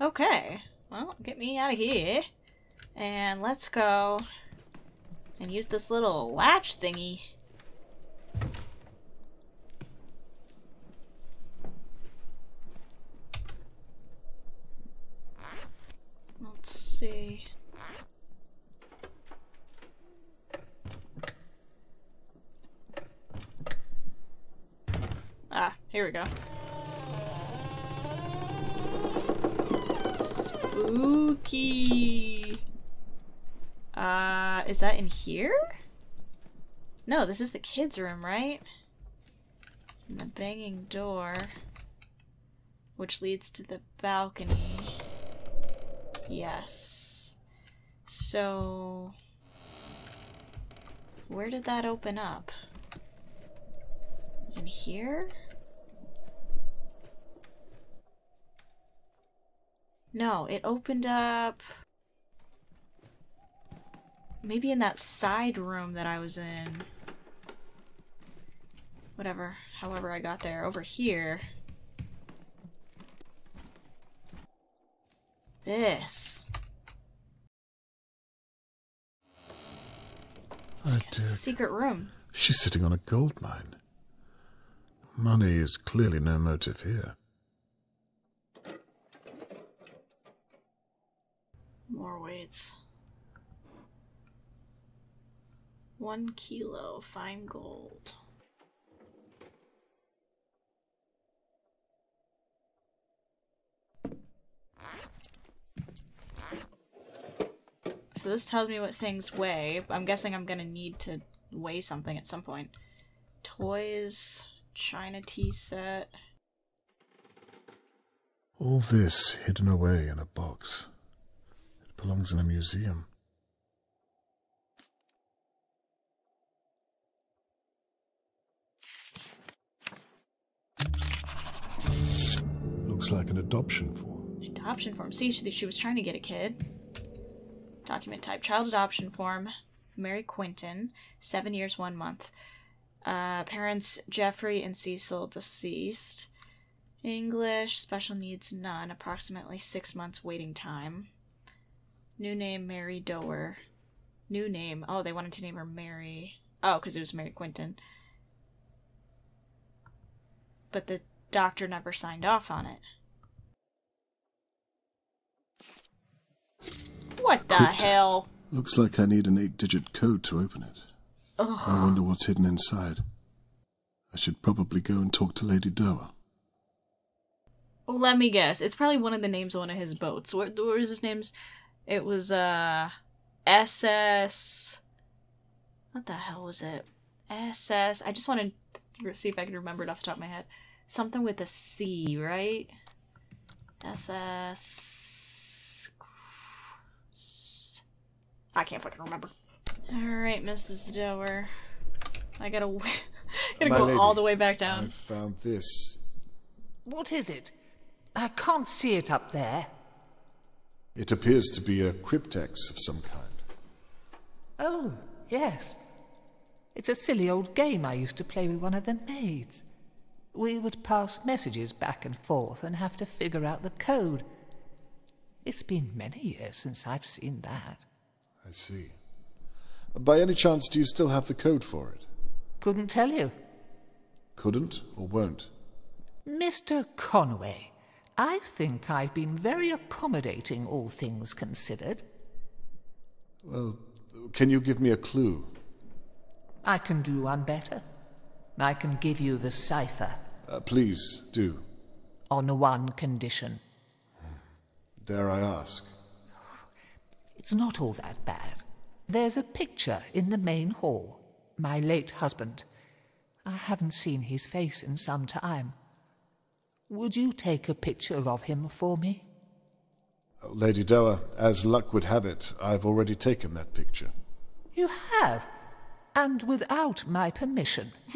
Okay. Well, get me out of here. And let's go and use this little latch thingy. Let's see. Ah, here we go. Spooky. Uh, is that in here? No, this is the kids' room, right? And the banging door, which leads to the balcony. Yes. So, where did that open up? In here? No, it opened up. Maybe in that side room that I was in. Whatever, however I got there. Over here. This. It's like Oh, a secret room. She's sitting on a gold mine. Money is clearly no motive here. More weights. One kilo fine gold. So this tells me what things weigh. I'm guessing I'm gonna need to weigh something at some point. Toys, China tea set. All this hidden away in a box. It belongs in a museum. Looks like an adoption form. Adoption form. See, she, she was trying to get a kid. Document type child adoption form. Mary Quinton, seven years, one month. Uh, parents Jeffrey and Cecil deceased. English, special needs none, approximately six months waiting time. New name Mary Doerr. New name. Oh, they wanted to name her Mary. Oh, because it was Mary Quinton. But the doctor never signed off on it. What the Cryptex. hell? Looks like I need an eight digit code to open it. I wonder what's hidden inside. I should probably go and talk to Lady Doerr. Let me guess. It's probably one of the names of one of his boats. What, what was his name's? It was, uh, SS. What the hell was it? SS. I just want to see if I can remember it off the top of my head. Something with a C, right? SS. I can't fucking remember. Alright, Mrs. Doerr. I gotta, gotta My go lady, all the way back down. I found this. What is it? I can't see it up there. It appears to be a cryptex of some kind. Oh, yes. It's a silly old game I used to play with one of the maids. We would pass messages back and forth and have to figure out the code. It's been many years since I've seen that. I see. By any chance, do you still have the code for it? Couldn't tell you. Couldn't or won't? Mr. Conway, I think I've been very accommodating, all things considered. Well, can you give me a clue? I can do one better. I can give you the cipher Uh, please, do. on one condition. Dare I ask? It's not all that bad. There's a picture in the main hall. My late husband. I haven't seen his face in some time. Would you take a picture of him for me? Lady Doerr, as luck would have it, I've already taken that picture. You have, and without my permission.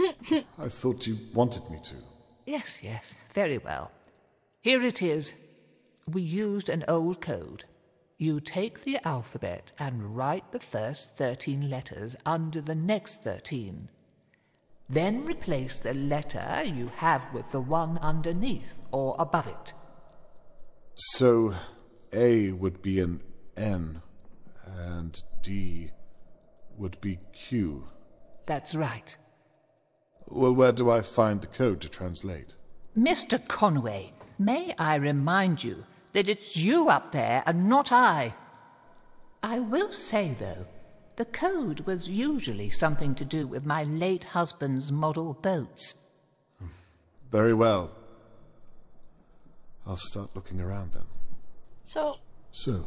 I thought you wanted me to. Yes, yes, very well. Here it is. We used an old code. You take the alphabet and write the first 13 letters under the next 13. Then replace the letter you have with the one underneath or above it. So, A would be an N, and D would be Q. That's right. Well, where do I find the code to translate? Mr. Conway, may I remind you that it's you up there and not I? I will say, though, the code was usually something to do with my late husband's model boats. Very well. I'll start looking around then. So, So,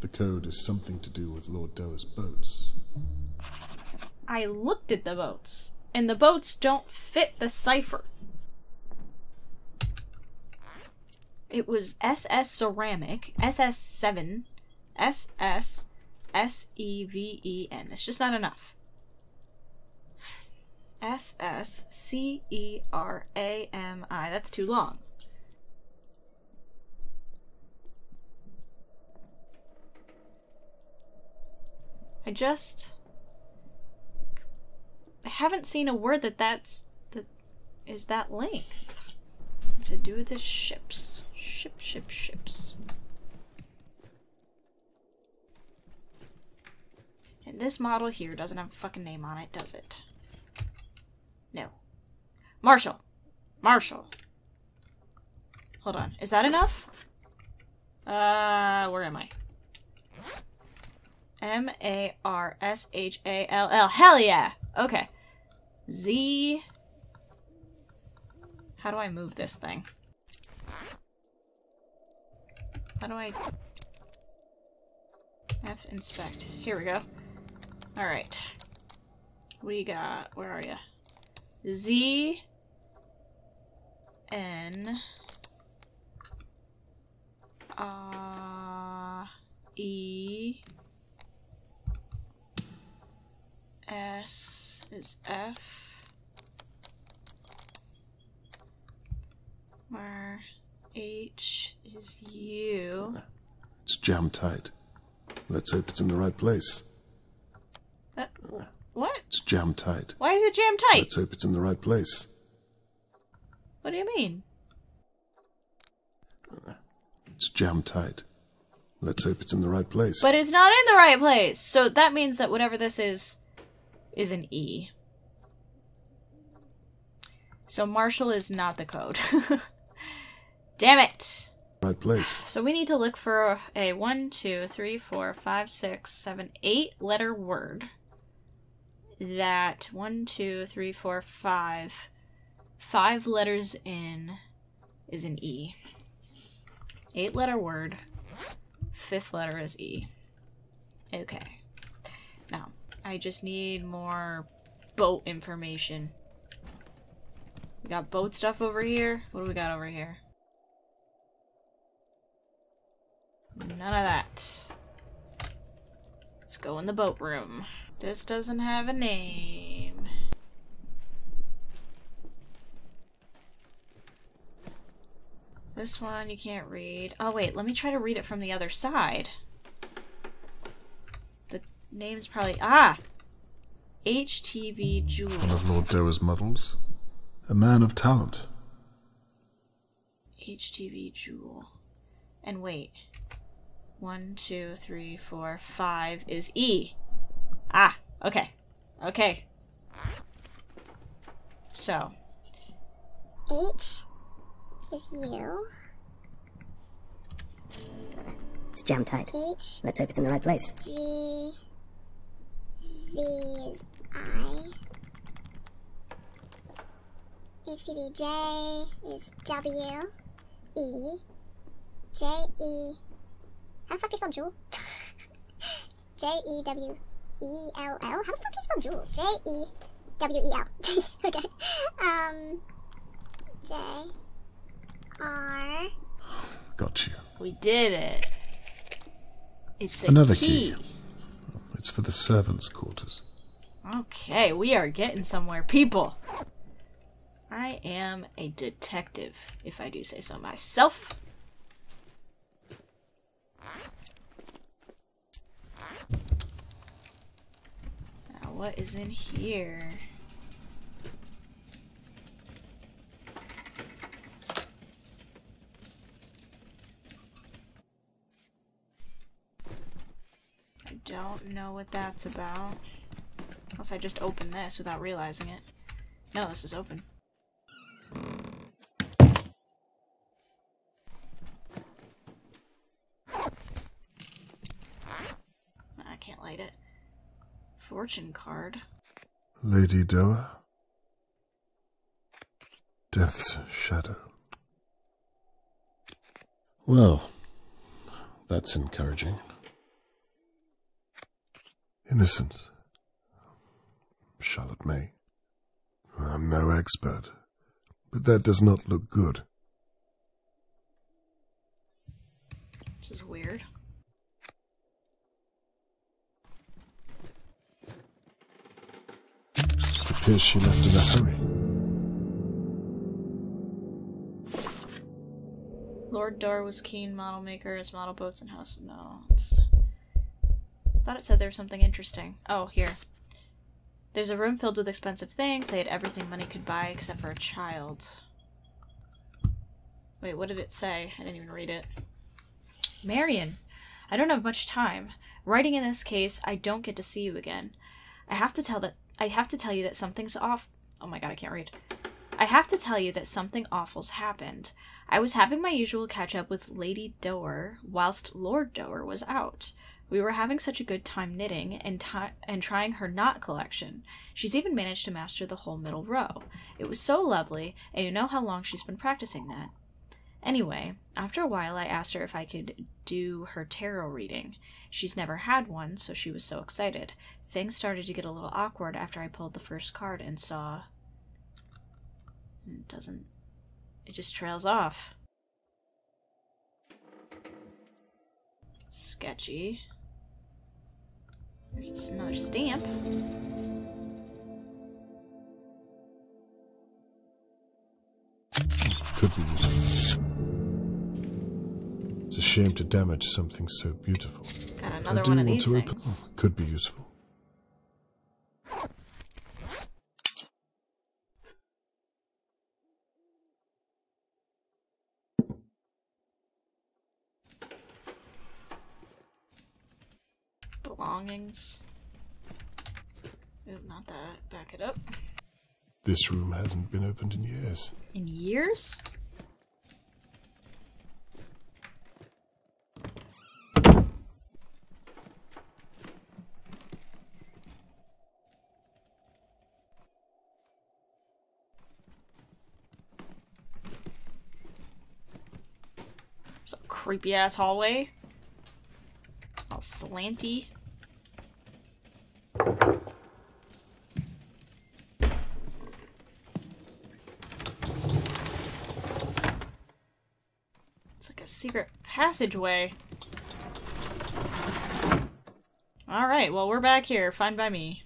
the code is something to do with Lord Doerr's boats. I looked at the boats, and the boats don't fit the cipher. It was SS Ceramic, SS7, SS, S-E-V-E-N. It's just not enough. S-S-C-E-R-A-M-I. That's too long. I just... I haven't seen a word that that's that is that length. To do with the ships, ship, ship, ships. And this model here doesn't have a fucking name on it, does it? No. Marshall. Marshall. Hold on. Is that enough? Uh, where am I? M A R S H A L L. Hell yeah! Okay. Z. How do I move this thing? How do I. F inspect. Here we go. Alright. We got. Where are you? Z. N. Uh, E. S is F. Where H is U. It's jammed tight. Let's hope it's in the right place. Uh, what? It's jammed tight. Why is it jammed tight? Let's hope it's in the right place. What do you mean? It's jammed tight. Let's hope it's in the right place. But it's not in the right place. So that means that whatever this is is an E. So Marshall is not the code. Damn it. Right place. So we need to look for a one, two, three, four, five, six, seven, eight letter word. That one, two, three, four, five, five letters in is an E. Eight letter word. Fifth letter is E. Okay. Now, I just need more boat information. We got boat stuff over here. What do we got over here? None of that. Let's go in the boat room. This doesn't have a name. This one you can't read. Oh wait, let me try to read it from the other side. The name's probably ah. HTV Jewel. One of Lord Doerr's models. A man of talent. HTV Jewel. And wait. One, two, three, four, five is E. Ah, okay. Okay. So, H is you. It's jam tight. H Let's hope it's in the right place. G V is I. HTV J is W. E J E. How the fuck is spelled Jewel? J E W E L L. How the fuck is spelled Jewel? J E W E L. okay. Um. J R. Got you. we did it. It's a Another key. key. It's for the servants' quarters. Okay, we are getting somewhere, people. I am a detective, if I do say so myself. Now, what is in here? I don't know what that's about. Unless I just opened this without realizing it. No, this is open. I can't light it. Fortune card. Lady Doerr. Death's shadow. Well, that's encouraging. Innocence. Charlotte May. I'm no expert, but that does not look good. This is weird. She left in a hurry. Lord Doerr was keen model maker as model boats and house of no. It's... I thought it said there was something interesting. Oh, here. There's a room filled with expensive things. They had everything money could buy except for a child. Wait, what did it say? I didn't even read it. Marion, I don't have much time. Writing in this case, I don't get to see you again. I have to tell that I have to tell you that something's off. Oh my god, I can't read. I have to tell you that something awful's happened. I was having my usual catch up with Lady Doerr whilst Lord Doerr was out. We were having such a good time knitting and ti- and trying her knot collection. She's even managed to master the whole middle row. It was so lovely, and you know how long she's been practicing that. Anyway, after a while, I asked her if I could do her tarot reading. She's never had one, so she was so excited. Things started to get a little awkward after I pulled the first card and saw. It doesn't. It just trails off. Sketchy. There's another stamp. Could be. It's a shame to damage something so beautiful. Got I do one of want these to open. things. oh, could be useful. Belongings. Ooh, not that. Back it up. This room hasn't been opened in years. In years? It's a creepy ass hallway. All slanty. It's like a secret passageway. Alright, well, we're back here. Fine by me.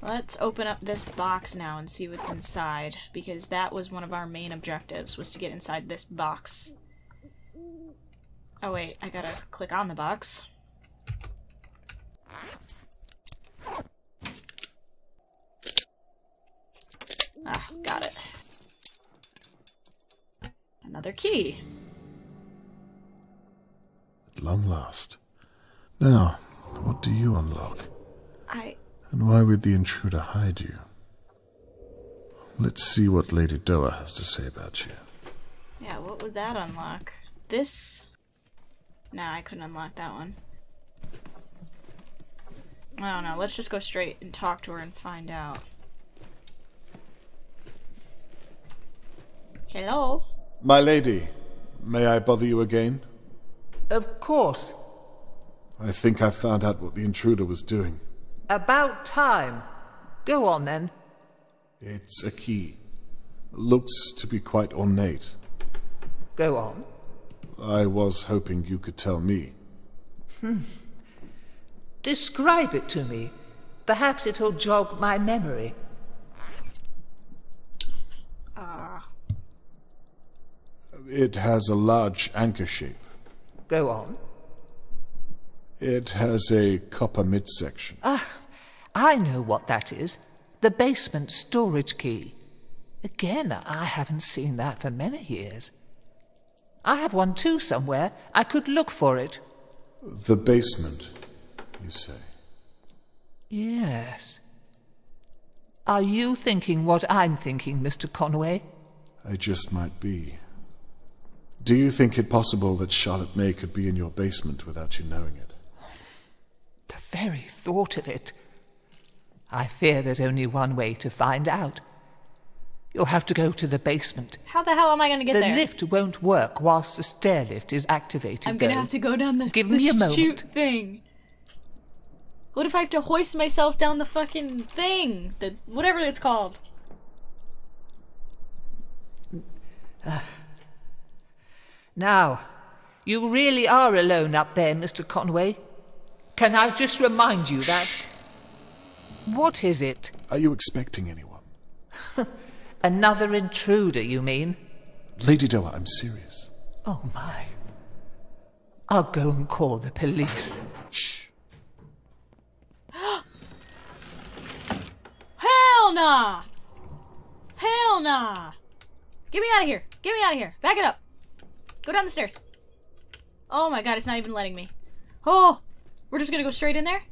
Let's open up this box now and see what's inside, because that was one of our main objectives, was to get inside this box. Oh wait, I gotta click on the box. Ah, got it. Another key. At long last. Now, what do you unlock? I... And why would the intruder hide you? Let's see what Lady Doerr has to say about you. Yeah, what would that unlock? This? Nah, I couldn't unlock that one. I don't know. Let's just go straight and talk to her and find out. Hello? My lady, may I bother you again? Of course. I think I found out what the intruder was doing. About time. Go on then. It's a key. Looks to be quite ornate. Go on. I was hoping you could tell me. Describe it to me. Perhaps it'll jog my memory. Ah. It has a large anchor shape. Go on. It has a copper midsection. Ah, I know what that is. The basement storage key. Again, I haven't seen that for many years. I have one too somewhere. I could look for it. The basement, you say? Yes. Are you thinking what I'm thinking, Mr. Conway? I just might be. Do you think it possible that Charlotte May could be in your basement without you knowing it? The very thought of it. I fear there's only one way to find out. You'll have to go to the basement. How the hell am I gonna get the there? The lift won't work whilst the stair lift is activated. I'm gonna have to go down this, Give this me a moment. chute thing. What if I have to hoist myself down the fucking thing? The whatever it's called. Now, you really are alone up there, Mr. Conway. Can I just remind you that. What is it? Are you expecting anyone? Another intruder, you mean? Lady Doerr, I'm serious. Oh my. I'll go and call the police. Shh. Hell nah! Hell nah! Get me out of here! Get me out of here! Back it up! Go down the stairs. Oh my god, it's not even letting me. Oh! We're just gonna go straight in there?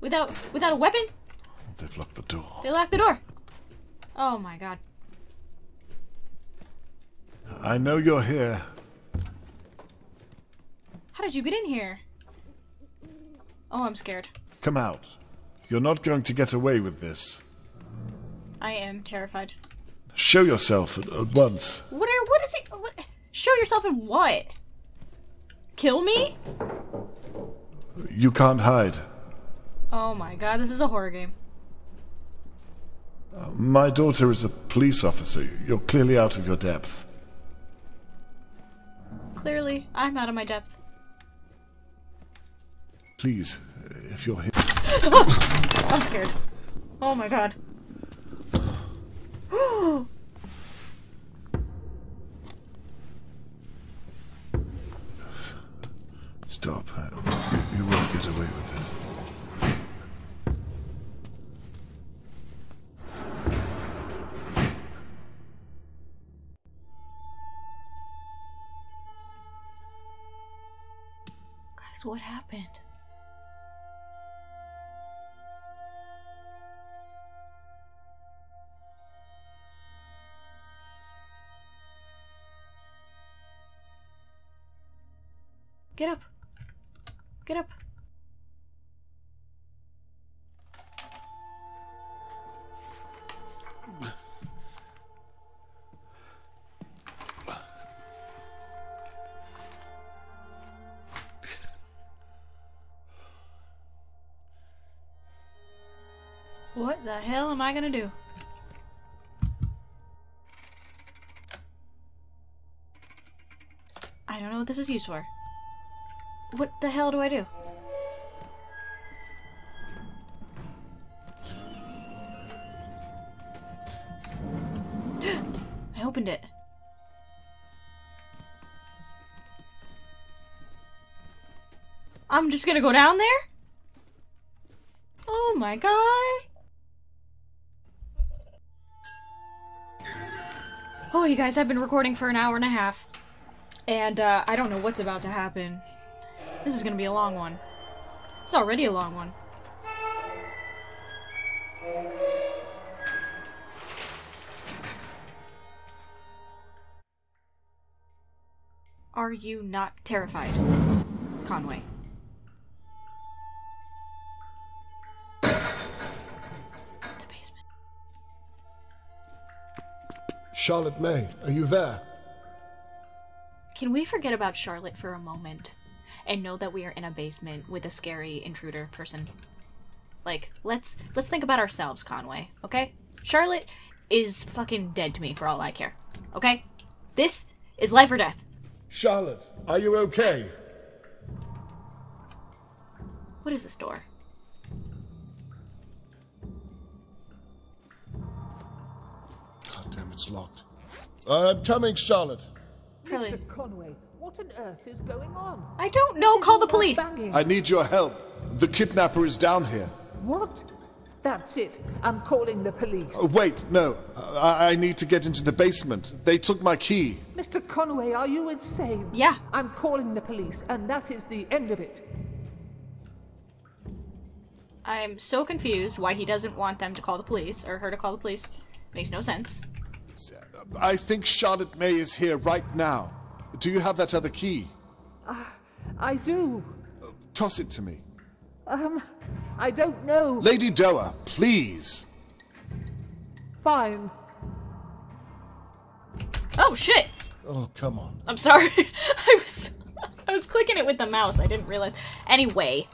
Without without a weapon? They've locked the door. They locked the door. Oh my god. I know you're here. How did you get in here? Oh, I'm scared. Come out. You're not going to get away with this. I am terrified. Show yourself at, at once. What are what is it? What? Show yourself in what? Kill me? You can't hide. Oh my god, this is a horror game. Uh, my daughter is a police officer. You're clearly out of your depth. Clearly, I'm out of my depth. Please, if you're here. I'm scared. Oh my god. Stop. You, you won't get away with What happened? Get up. Get up. The hell am I gonna do? I don't know what this is used for. What the hell do I do? I opened it. I'm just gonna go down there? Oh my god. Oh, you guys, I've been recording for an hour and a half. And uh, I don't know what's about to happen. This is gonna be a long one. It's already a long one. Are you not terrified, Conway? Charlotte May, are you there? Can we forget about Charlotte for a moment and know that we are in a basement with a scary intruder person? Like, let's let's think about ourselves, Conway, okay? Charlotte is fucking dead to me for all I care. Okay? This is life or death. Charlotte, are you okay? What is this door? It's locked. I'm coming, Charlotte. Really? Mr. Conway, what on earth is going on? I don't know. Call the police. I need your help. The kidnapper is down here. What? That's it. I'm calling the police. Oh, wait, no. I, I need to get into the basement. They took my key. Mr. Conway, are you insane? Yeah. I'm calling the police, and that is the end of it. I'm so confused why he doesn't want them to call the police or her to call the police. Makes no sense. I think Charlotte May is here right now. Do you have that other key? I do. Toss it to me. Um, I don't know. Lady Doerr, please. Fine. Oh shit! Oh, come on. I'm sorry. I was I was clicking it with the mouse. I didn't realize. Anyway,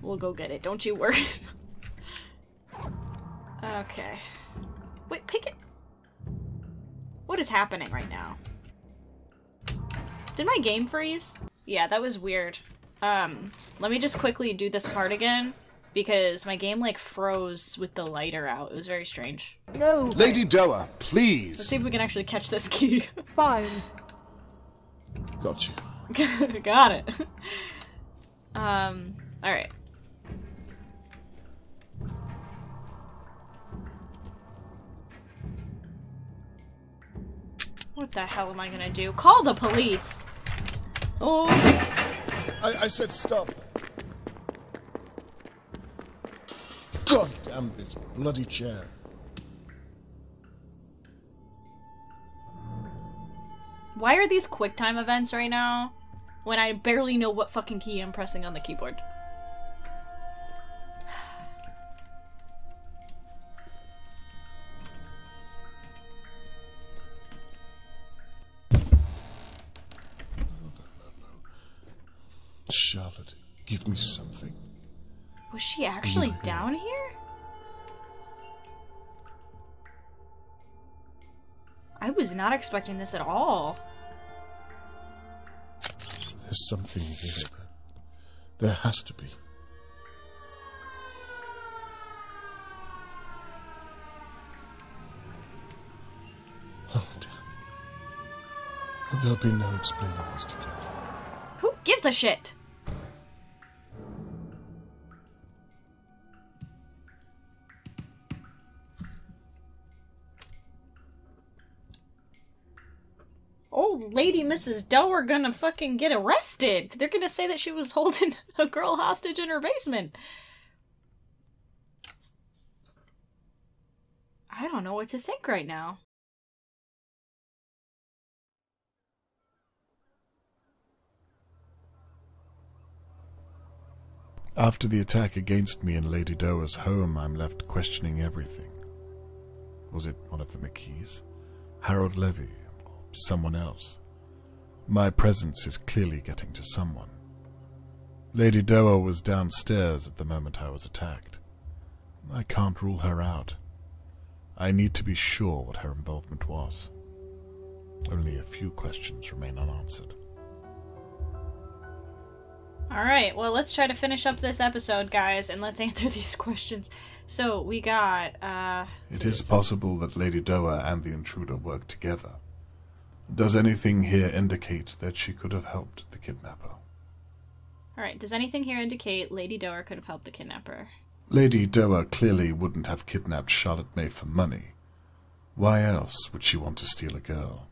we'll go get it. Don't you worry. okay. Wait, pick it. What is happening right now? Did my game freeze? Yeah, that was weird. Um, let me just quickly do this part again because my game like froze with the lighter out. It was very strange. No. Lady Doerr, please. Let's see if we can actually catch this key. Fine. Got you. Got it. Um, alright. What the hell am I gonna do? Call the police! Oh, I, I said stop. God damn this bloody chair. why are these QuickTime events right now when I barely know what fucking key I'm pressing on the keyboard? Was not expecting this at all. There's something here. There has to be. Oh, damn. There'll be no explaining this together. Who gives a shit? Old lady Mrs. Doe are gonna fucking get arrested. They're gonna say that she was holding a girl hostage in her basement. I don't know what to think right now. After the attack against me in Lady Doerr's home, I'm left questioning everything. Was it one of the McKees? Harold Levy? Someone else? My presence is clearly getting to someone. Lady Doerr was downstairs at the moment I was attacked. I can't rule her out. I need to be sure what her involvement was. Only a few questions remain unanswered. All right, well, let's try to finish up this episode, guys, and let's answer these questions. So we got. uh It is possible that Lady Doerr and the intruder worked together. Does anything here indicate that she could have helped the kidnapper? All right. Does anything here indicate Lady Doerr could have helped the kidnapper? Lady Doerr clearly wouldn't have kidnapped Charlotte May for money. Why else would she want to steal a girl?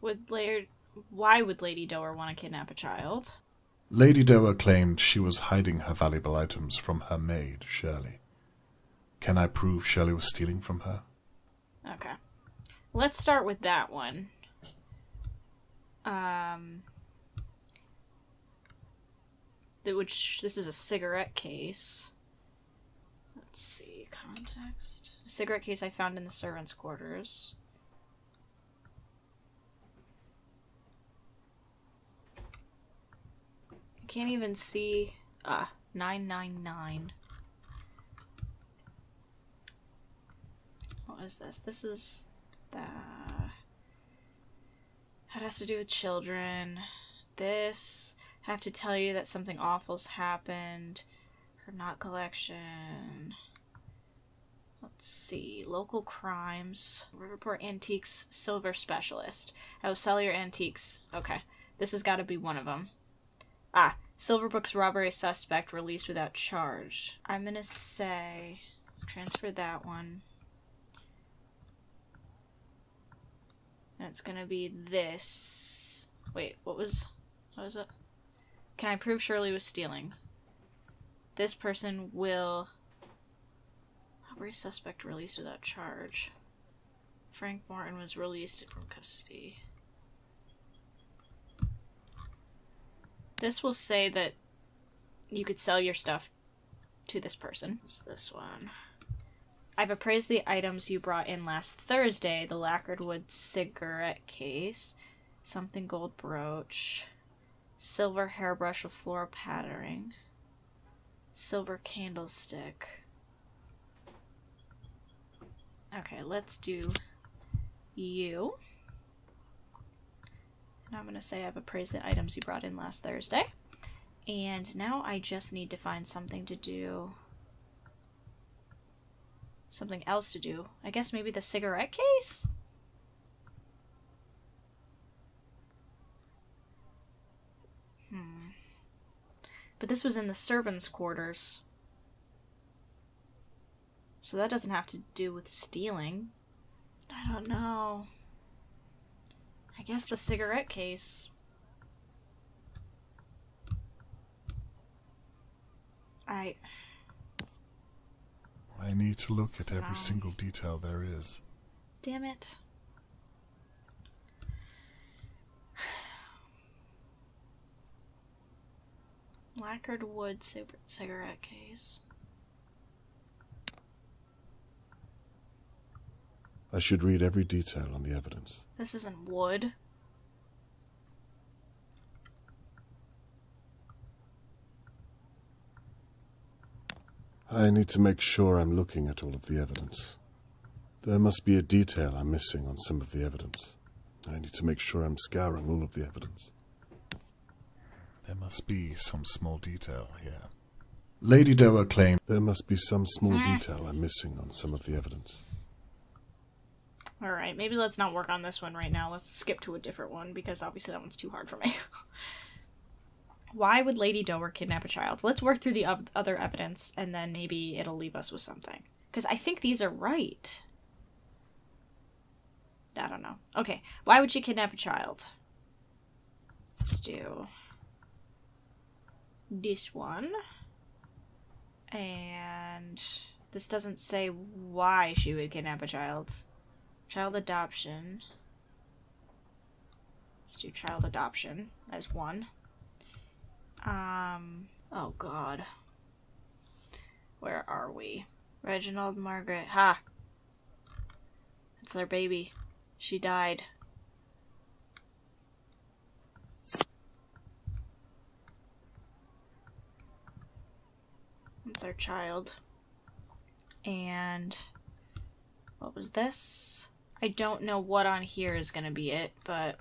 Would Lady, why would Lady Doerr want to kidnap a child? Lady Doerr claimed she was hiding her valuable items from her maid, Shirley. Can I prove Shirley was stealing from her? Okay. Let's start with that one. Um, which this is a cigarette case. Let's see context. A cigarette case I found in the servants' quarters. I can't even see. Ah, nine nine nine. What is this? This is the. That has to do with children. This have to tell you that something awful's happened. Her knot collection. Let's see. Local crimes. Riverport Antiques Silver Specialist. Oh, sell your antiques. Okay. This has got to be one of them. Ah, Silverbrook's robbery suspect released without charge. I'm gonna say. Transfer that one. And it's gonna be this. Wait, what was. What was it? Can I prove Shirley was stealing? This person will. Robbery suspect released without charge. Frank Martin was released from custody. This will say that you could sell your stuff to this person. It's this one. I've appraised the items you brought in last Thursday the lacquered wood cigarette case, something gold brooch, silver hairbrush with floral patterning, silver candlestick. Okay, let's do you. And I'm going to say I've appraised the items you brought in last Thursday. And now I just need to find something to do. Something else to do. I guess maybe the cigarette case? Hmm. But this was in the servants' quarters. So that doesn't have to do with stealing. I don't know. I guess the cigarette case. I. I need to look at every Wow. single detail there is. Damn it. Lacquered wood cig- cigarette case. I should read every detail on the evidence. This isn't wood. I need to make sure I'm looking at all of the evidence. There must be a detail I'm missing on some of the evidence. I need to make sure I'm scouring all of the evidence. There must be some small detail here. Lady Doerr claimed there must be some small detail I'm missing on some of the evidence. Alright, maybe let's not work on this one right now. Let's skip to a different one because obviously that one's too hard for me. Why would Lady Doerr kidnap a child? Let's work through the oth- other evidence and then maybe it'll leave us with something. Because I think these are right. I don't know. Okay, why would she kidnap a child? Let's do this one. And this doesn't say why she would kidnap a child. Child adoption. Let's do child adoption as one. Um, oh god. Where are we? Reginald Margaret. Ha! It's their baby. She died. It's our child. And what was this? I don't know what on here is going to be it, but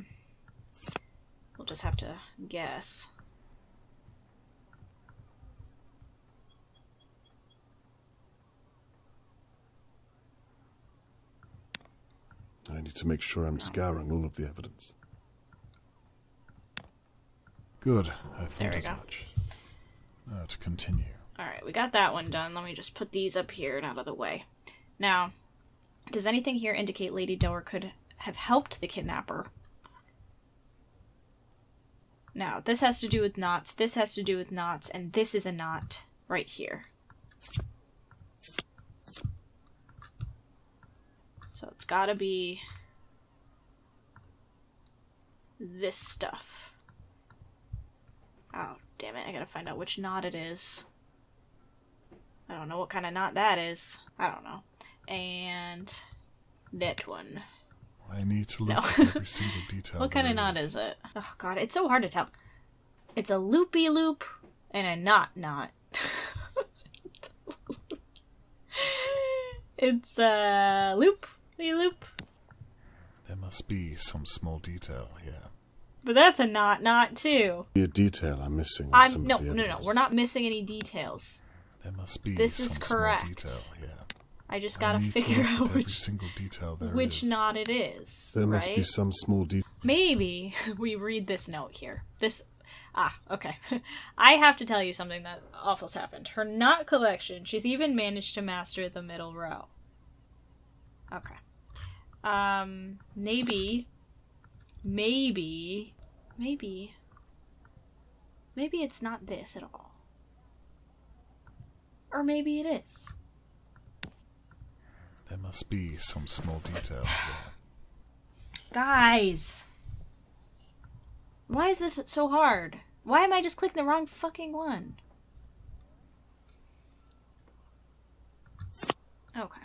we'll just have to guess. I need to make sure I'm scouring all of the evidence. Good. I thought as go. much. Now to continue. Alright, we got that one done. Let me just put these up here and out of the way. Now, does anything here indicate Lady Doerr could have helped the kidnapper? Now, this has to do with knots, this has to do with knots, and this is a knot right here. So it's gotta be this stuff. Oh, damn it, I gotta find out which knot it is. I don't know what kind of knot that is. I don't know. And that one. I need to look No. at every single detail. What kind of knot is it? Oh god, it's so hard to tell. It's a loopy loop and a knot knot. it's a loop, a loop. There must be some small detail here. But that's a knot knot too. Be a detail I'm missing. I'm no of the no no. We're not missing any details. There must be This some is small correct. detail here. I just gotta need to figure look at out every which single detail there which is. knot it is. There must right? be some small detail. Maybe we read this note here. This ah, okay. I have to tell you something that awful's happened. Her knot collection, she's even managed to master the middle row. Okay. Um maybe maybe maybe maybe it's not this at all. Or maybe it is. There must be some small detail here. Guys! Why is this so hard? Why am I just clicking the wrong fucking one? Okay.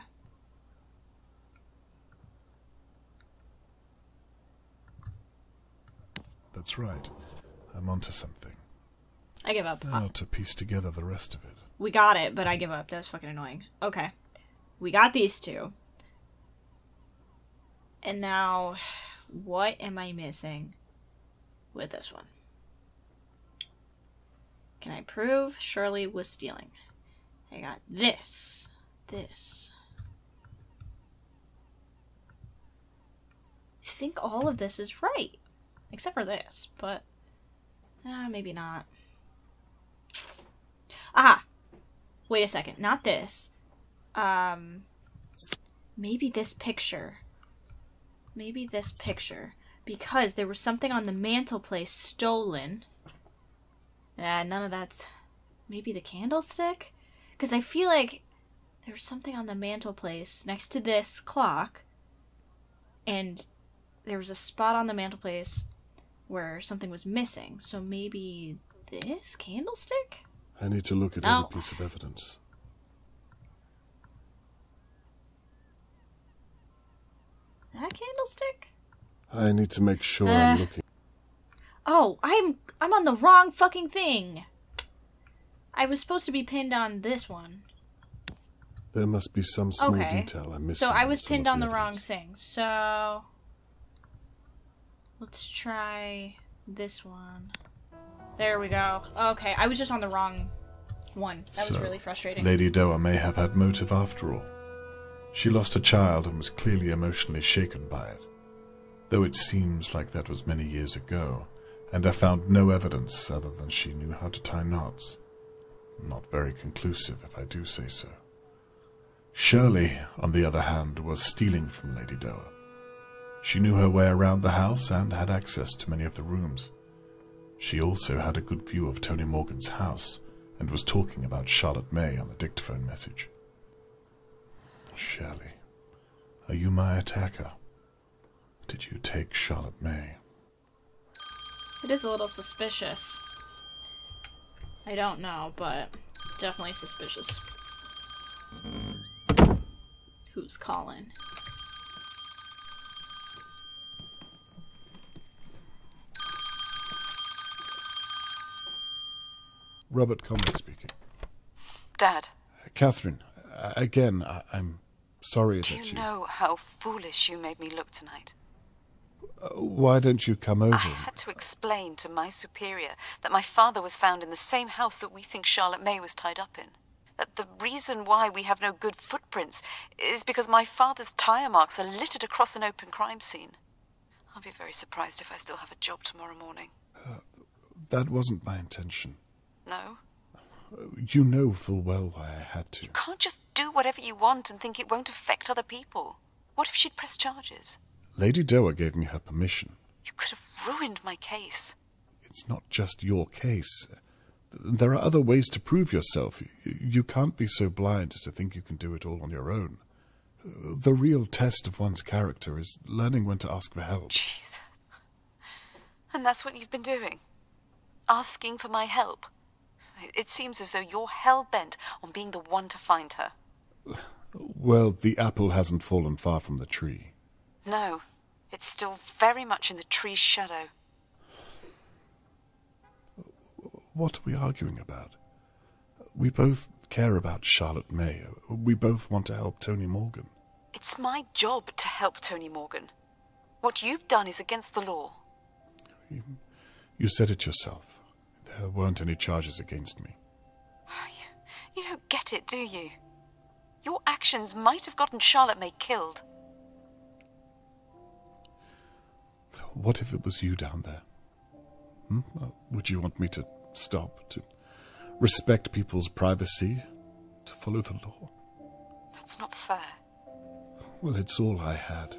That's right. I'm onto something. I give up. Now to piece together the rest of it. We got it, but I give up. That was fucking annoying. Okay. We got these two. And now, what am I missing with this one? Can I prove Shirley was stealing? I got this. This. I think all of this is right. Except for this, but. Ah, maybe not. Ah! Wait a second, not this. Um. Maybe this picture. Maybe this picture. Because there was something on the mantelpiece stolen. Ah, none of that's. Maybe the candlestick? Because I feel like there was something on the mantelpiece next to this clock. And there was a spot on the mantelpiece where something was missing. So maybe this candlestick? I need to look at No. every piece of evidence. That candlestick? I need to make sure Uh. I'm looking. Oh, I'm I'm on the wrong fucking thing. I was supposed to be pinned on this one. There must be some small Okay. detail I'm missing. So I was pinned on the the wrong thing. So let's try this one. There we go. Okay, I was just on the wrong one. That was really frustrating. Lady Doerr may have had motive after all. She lost a child and was clearly emotionally shaken by it. Though it seems like that was many years ago, and I found no evidence other than she knew how to tie knots. Not very conclusive, if I do say so. Shirley, on the other hand, was stealing from Lady Doerr. She knew her way around the house and had access to many of the rooms. She also had a good view of Tony Morgan's house and was talking about Charlotte May on the dictaphone message. Shirley, are you my attacker? Did you take Charlotte May? It is a little suspicious. I don't know, but definitely suspicious. Who's calling? Robert Conway speaking. Dad, Catherine, uh, again, I- I'm sorry do that you you. know how foolish you made me look tonight? Uh, why don't you come over? I had to explain to my superior that my father was found in the same house that we think Charlotte May was tied up in. That the reason why we have no good footprints is because my father's tire marks are littered across an open crime scene. I'll be very surprised if I still have a job tomorrow morning. That wasn't my intention. No? You know full well why I had to. You can't just do whatever you want and think it won't affect other people. What if she'd press charges? Lady Doerr gave me her permission. You could have ruined my case. It's not just your case. There are other ways to prove yourself. You- You can't be so blind as to think you can do it all on your own. The real test of one's character is learning when to ask for help. Jeez. And that's what you've been doing? Asking for my help? It seems as though you're hell bent on being the one to find her. Well, the apple hasn't fallen far from the tree. No, it's still very much in the tree's shadow. What are we arguing about? We both care about Charlotte May. We both want to help Tony Morgan. It's my job to help Tony Morgan. What you've done is against the law. You said it yourself. There weren't any charges against me. You don't get it, do you? Your actions might have gotten Charlotte May killed. What if it was you down there? Hmm? Uh, Would you want me to stop, to respect people's privacy, to follow the law? That's not fair. Well, it's all I had.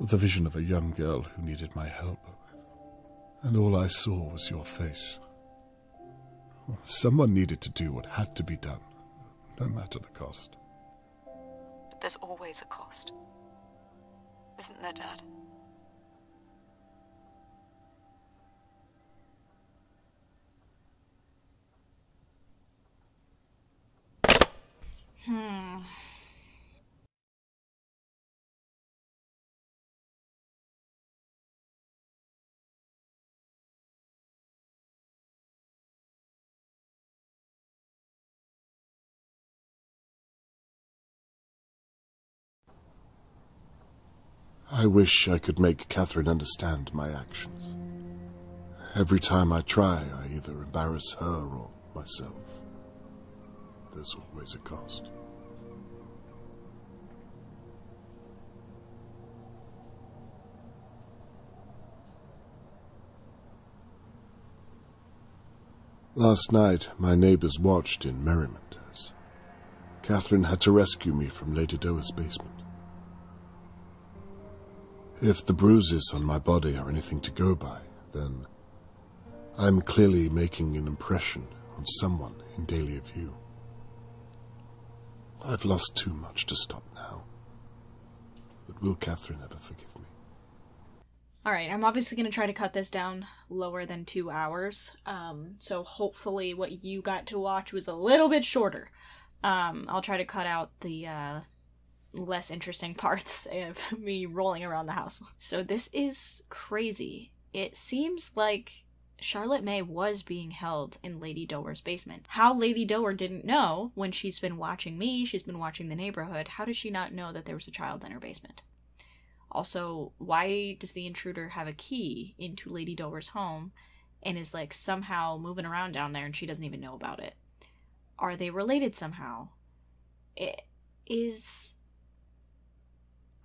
The vision of a young girl who needed my help. And all I saw was your face. Someone needed to do what had to be done, no matter the cost. But there's always a cost. Isn't there, Dad? Hmm. I wish I could make Catherine understand my actions. Every time I try, I either embarrass her or myself. There's always a cost. Last night, my neighbors watched in merriment as Catherine had to rescue me from Lady Doerr's basement. If the bruises on my body are anything to go by, then I'm clearly making an impression on someone in Dahlia View. I've lost too much to stop now. But will Catherine ever forgive me? All right, I'm obviously going to try to cut this down lower than two hours. Um, so hopefully, what you got to watch was a little bit shorter. Um, I'll try to cut out the uh, less interesting parts of me rolling around the house. So this is crazy. It seems like Charlotte May was being held in Lady Doerr's basement. How Lady Doerr didn't know when she's been watching me, she's been watching the neighborhood, how does she not know that there was a child in her basement? Also, why does the intruder have a key into Lady Doerr's home and is like somehow moving around down there and she doesn't even know about it? Are they related somehow? It is.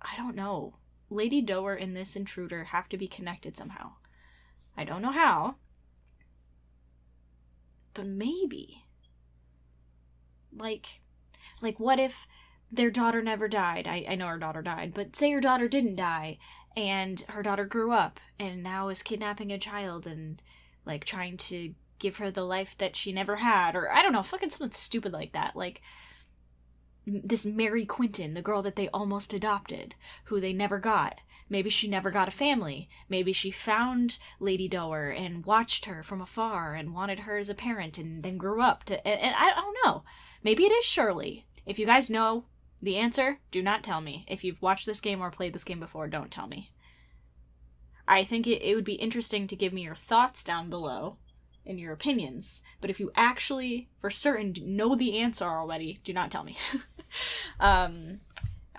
I don't know. Lady Doerr and this intruder have to be connected somehow. I don't know how. But maybe. Like, like what if their daughter never died? I, I know her daughter died, but say her daughter didn't die and her daughter grew up and now is kidnapping a child and like trying to give her the life that she never had or I don't know, fucking something stupid like that. Like this Mary Quinton, the girl that they almost adopted, who they never got. Maybe she never got a family. Maybe she found Lady Doerr and watched her from afar and wanted her as a parent and then grew up to. And, and I don't know. Maybe it is Shirley. If you guys know the answer, do not tell me. If you've watched this game or played this game before, don't tell me. I think it, it would be interesting to give me your thoughts down below in your opinions. But if you actually, for certain, know the answer already, do not tell me. um,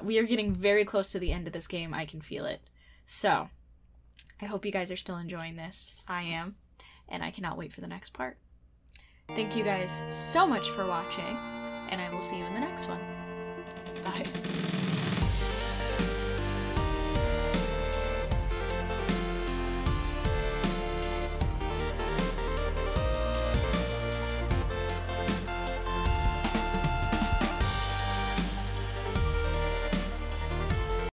we are getting very close to the end of this game. I can feel it. So, I hope you guys are still enjoying this. I am. And I cannot wait for the next part. Thank you guys so much for watching, and I will see you in the next one. Bye.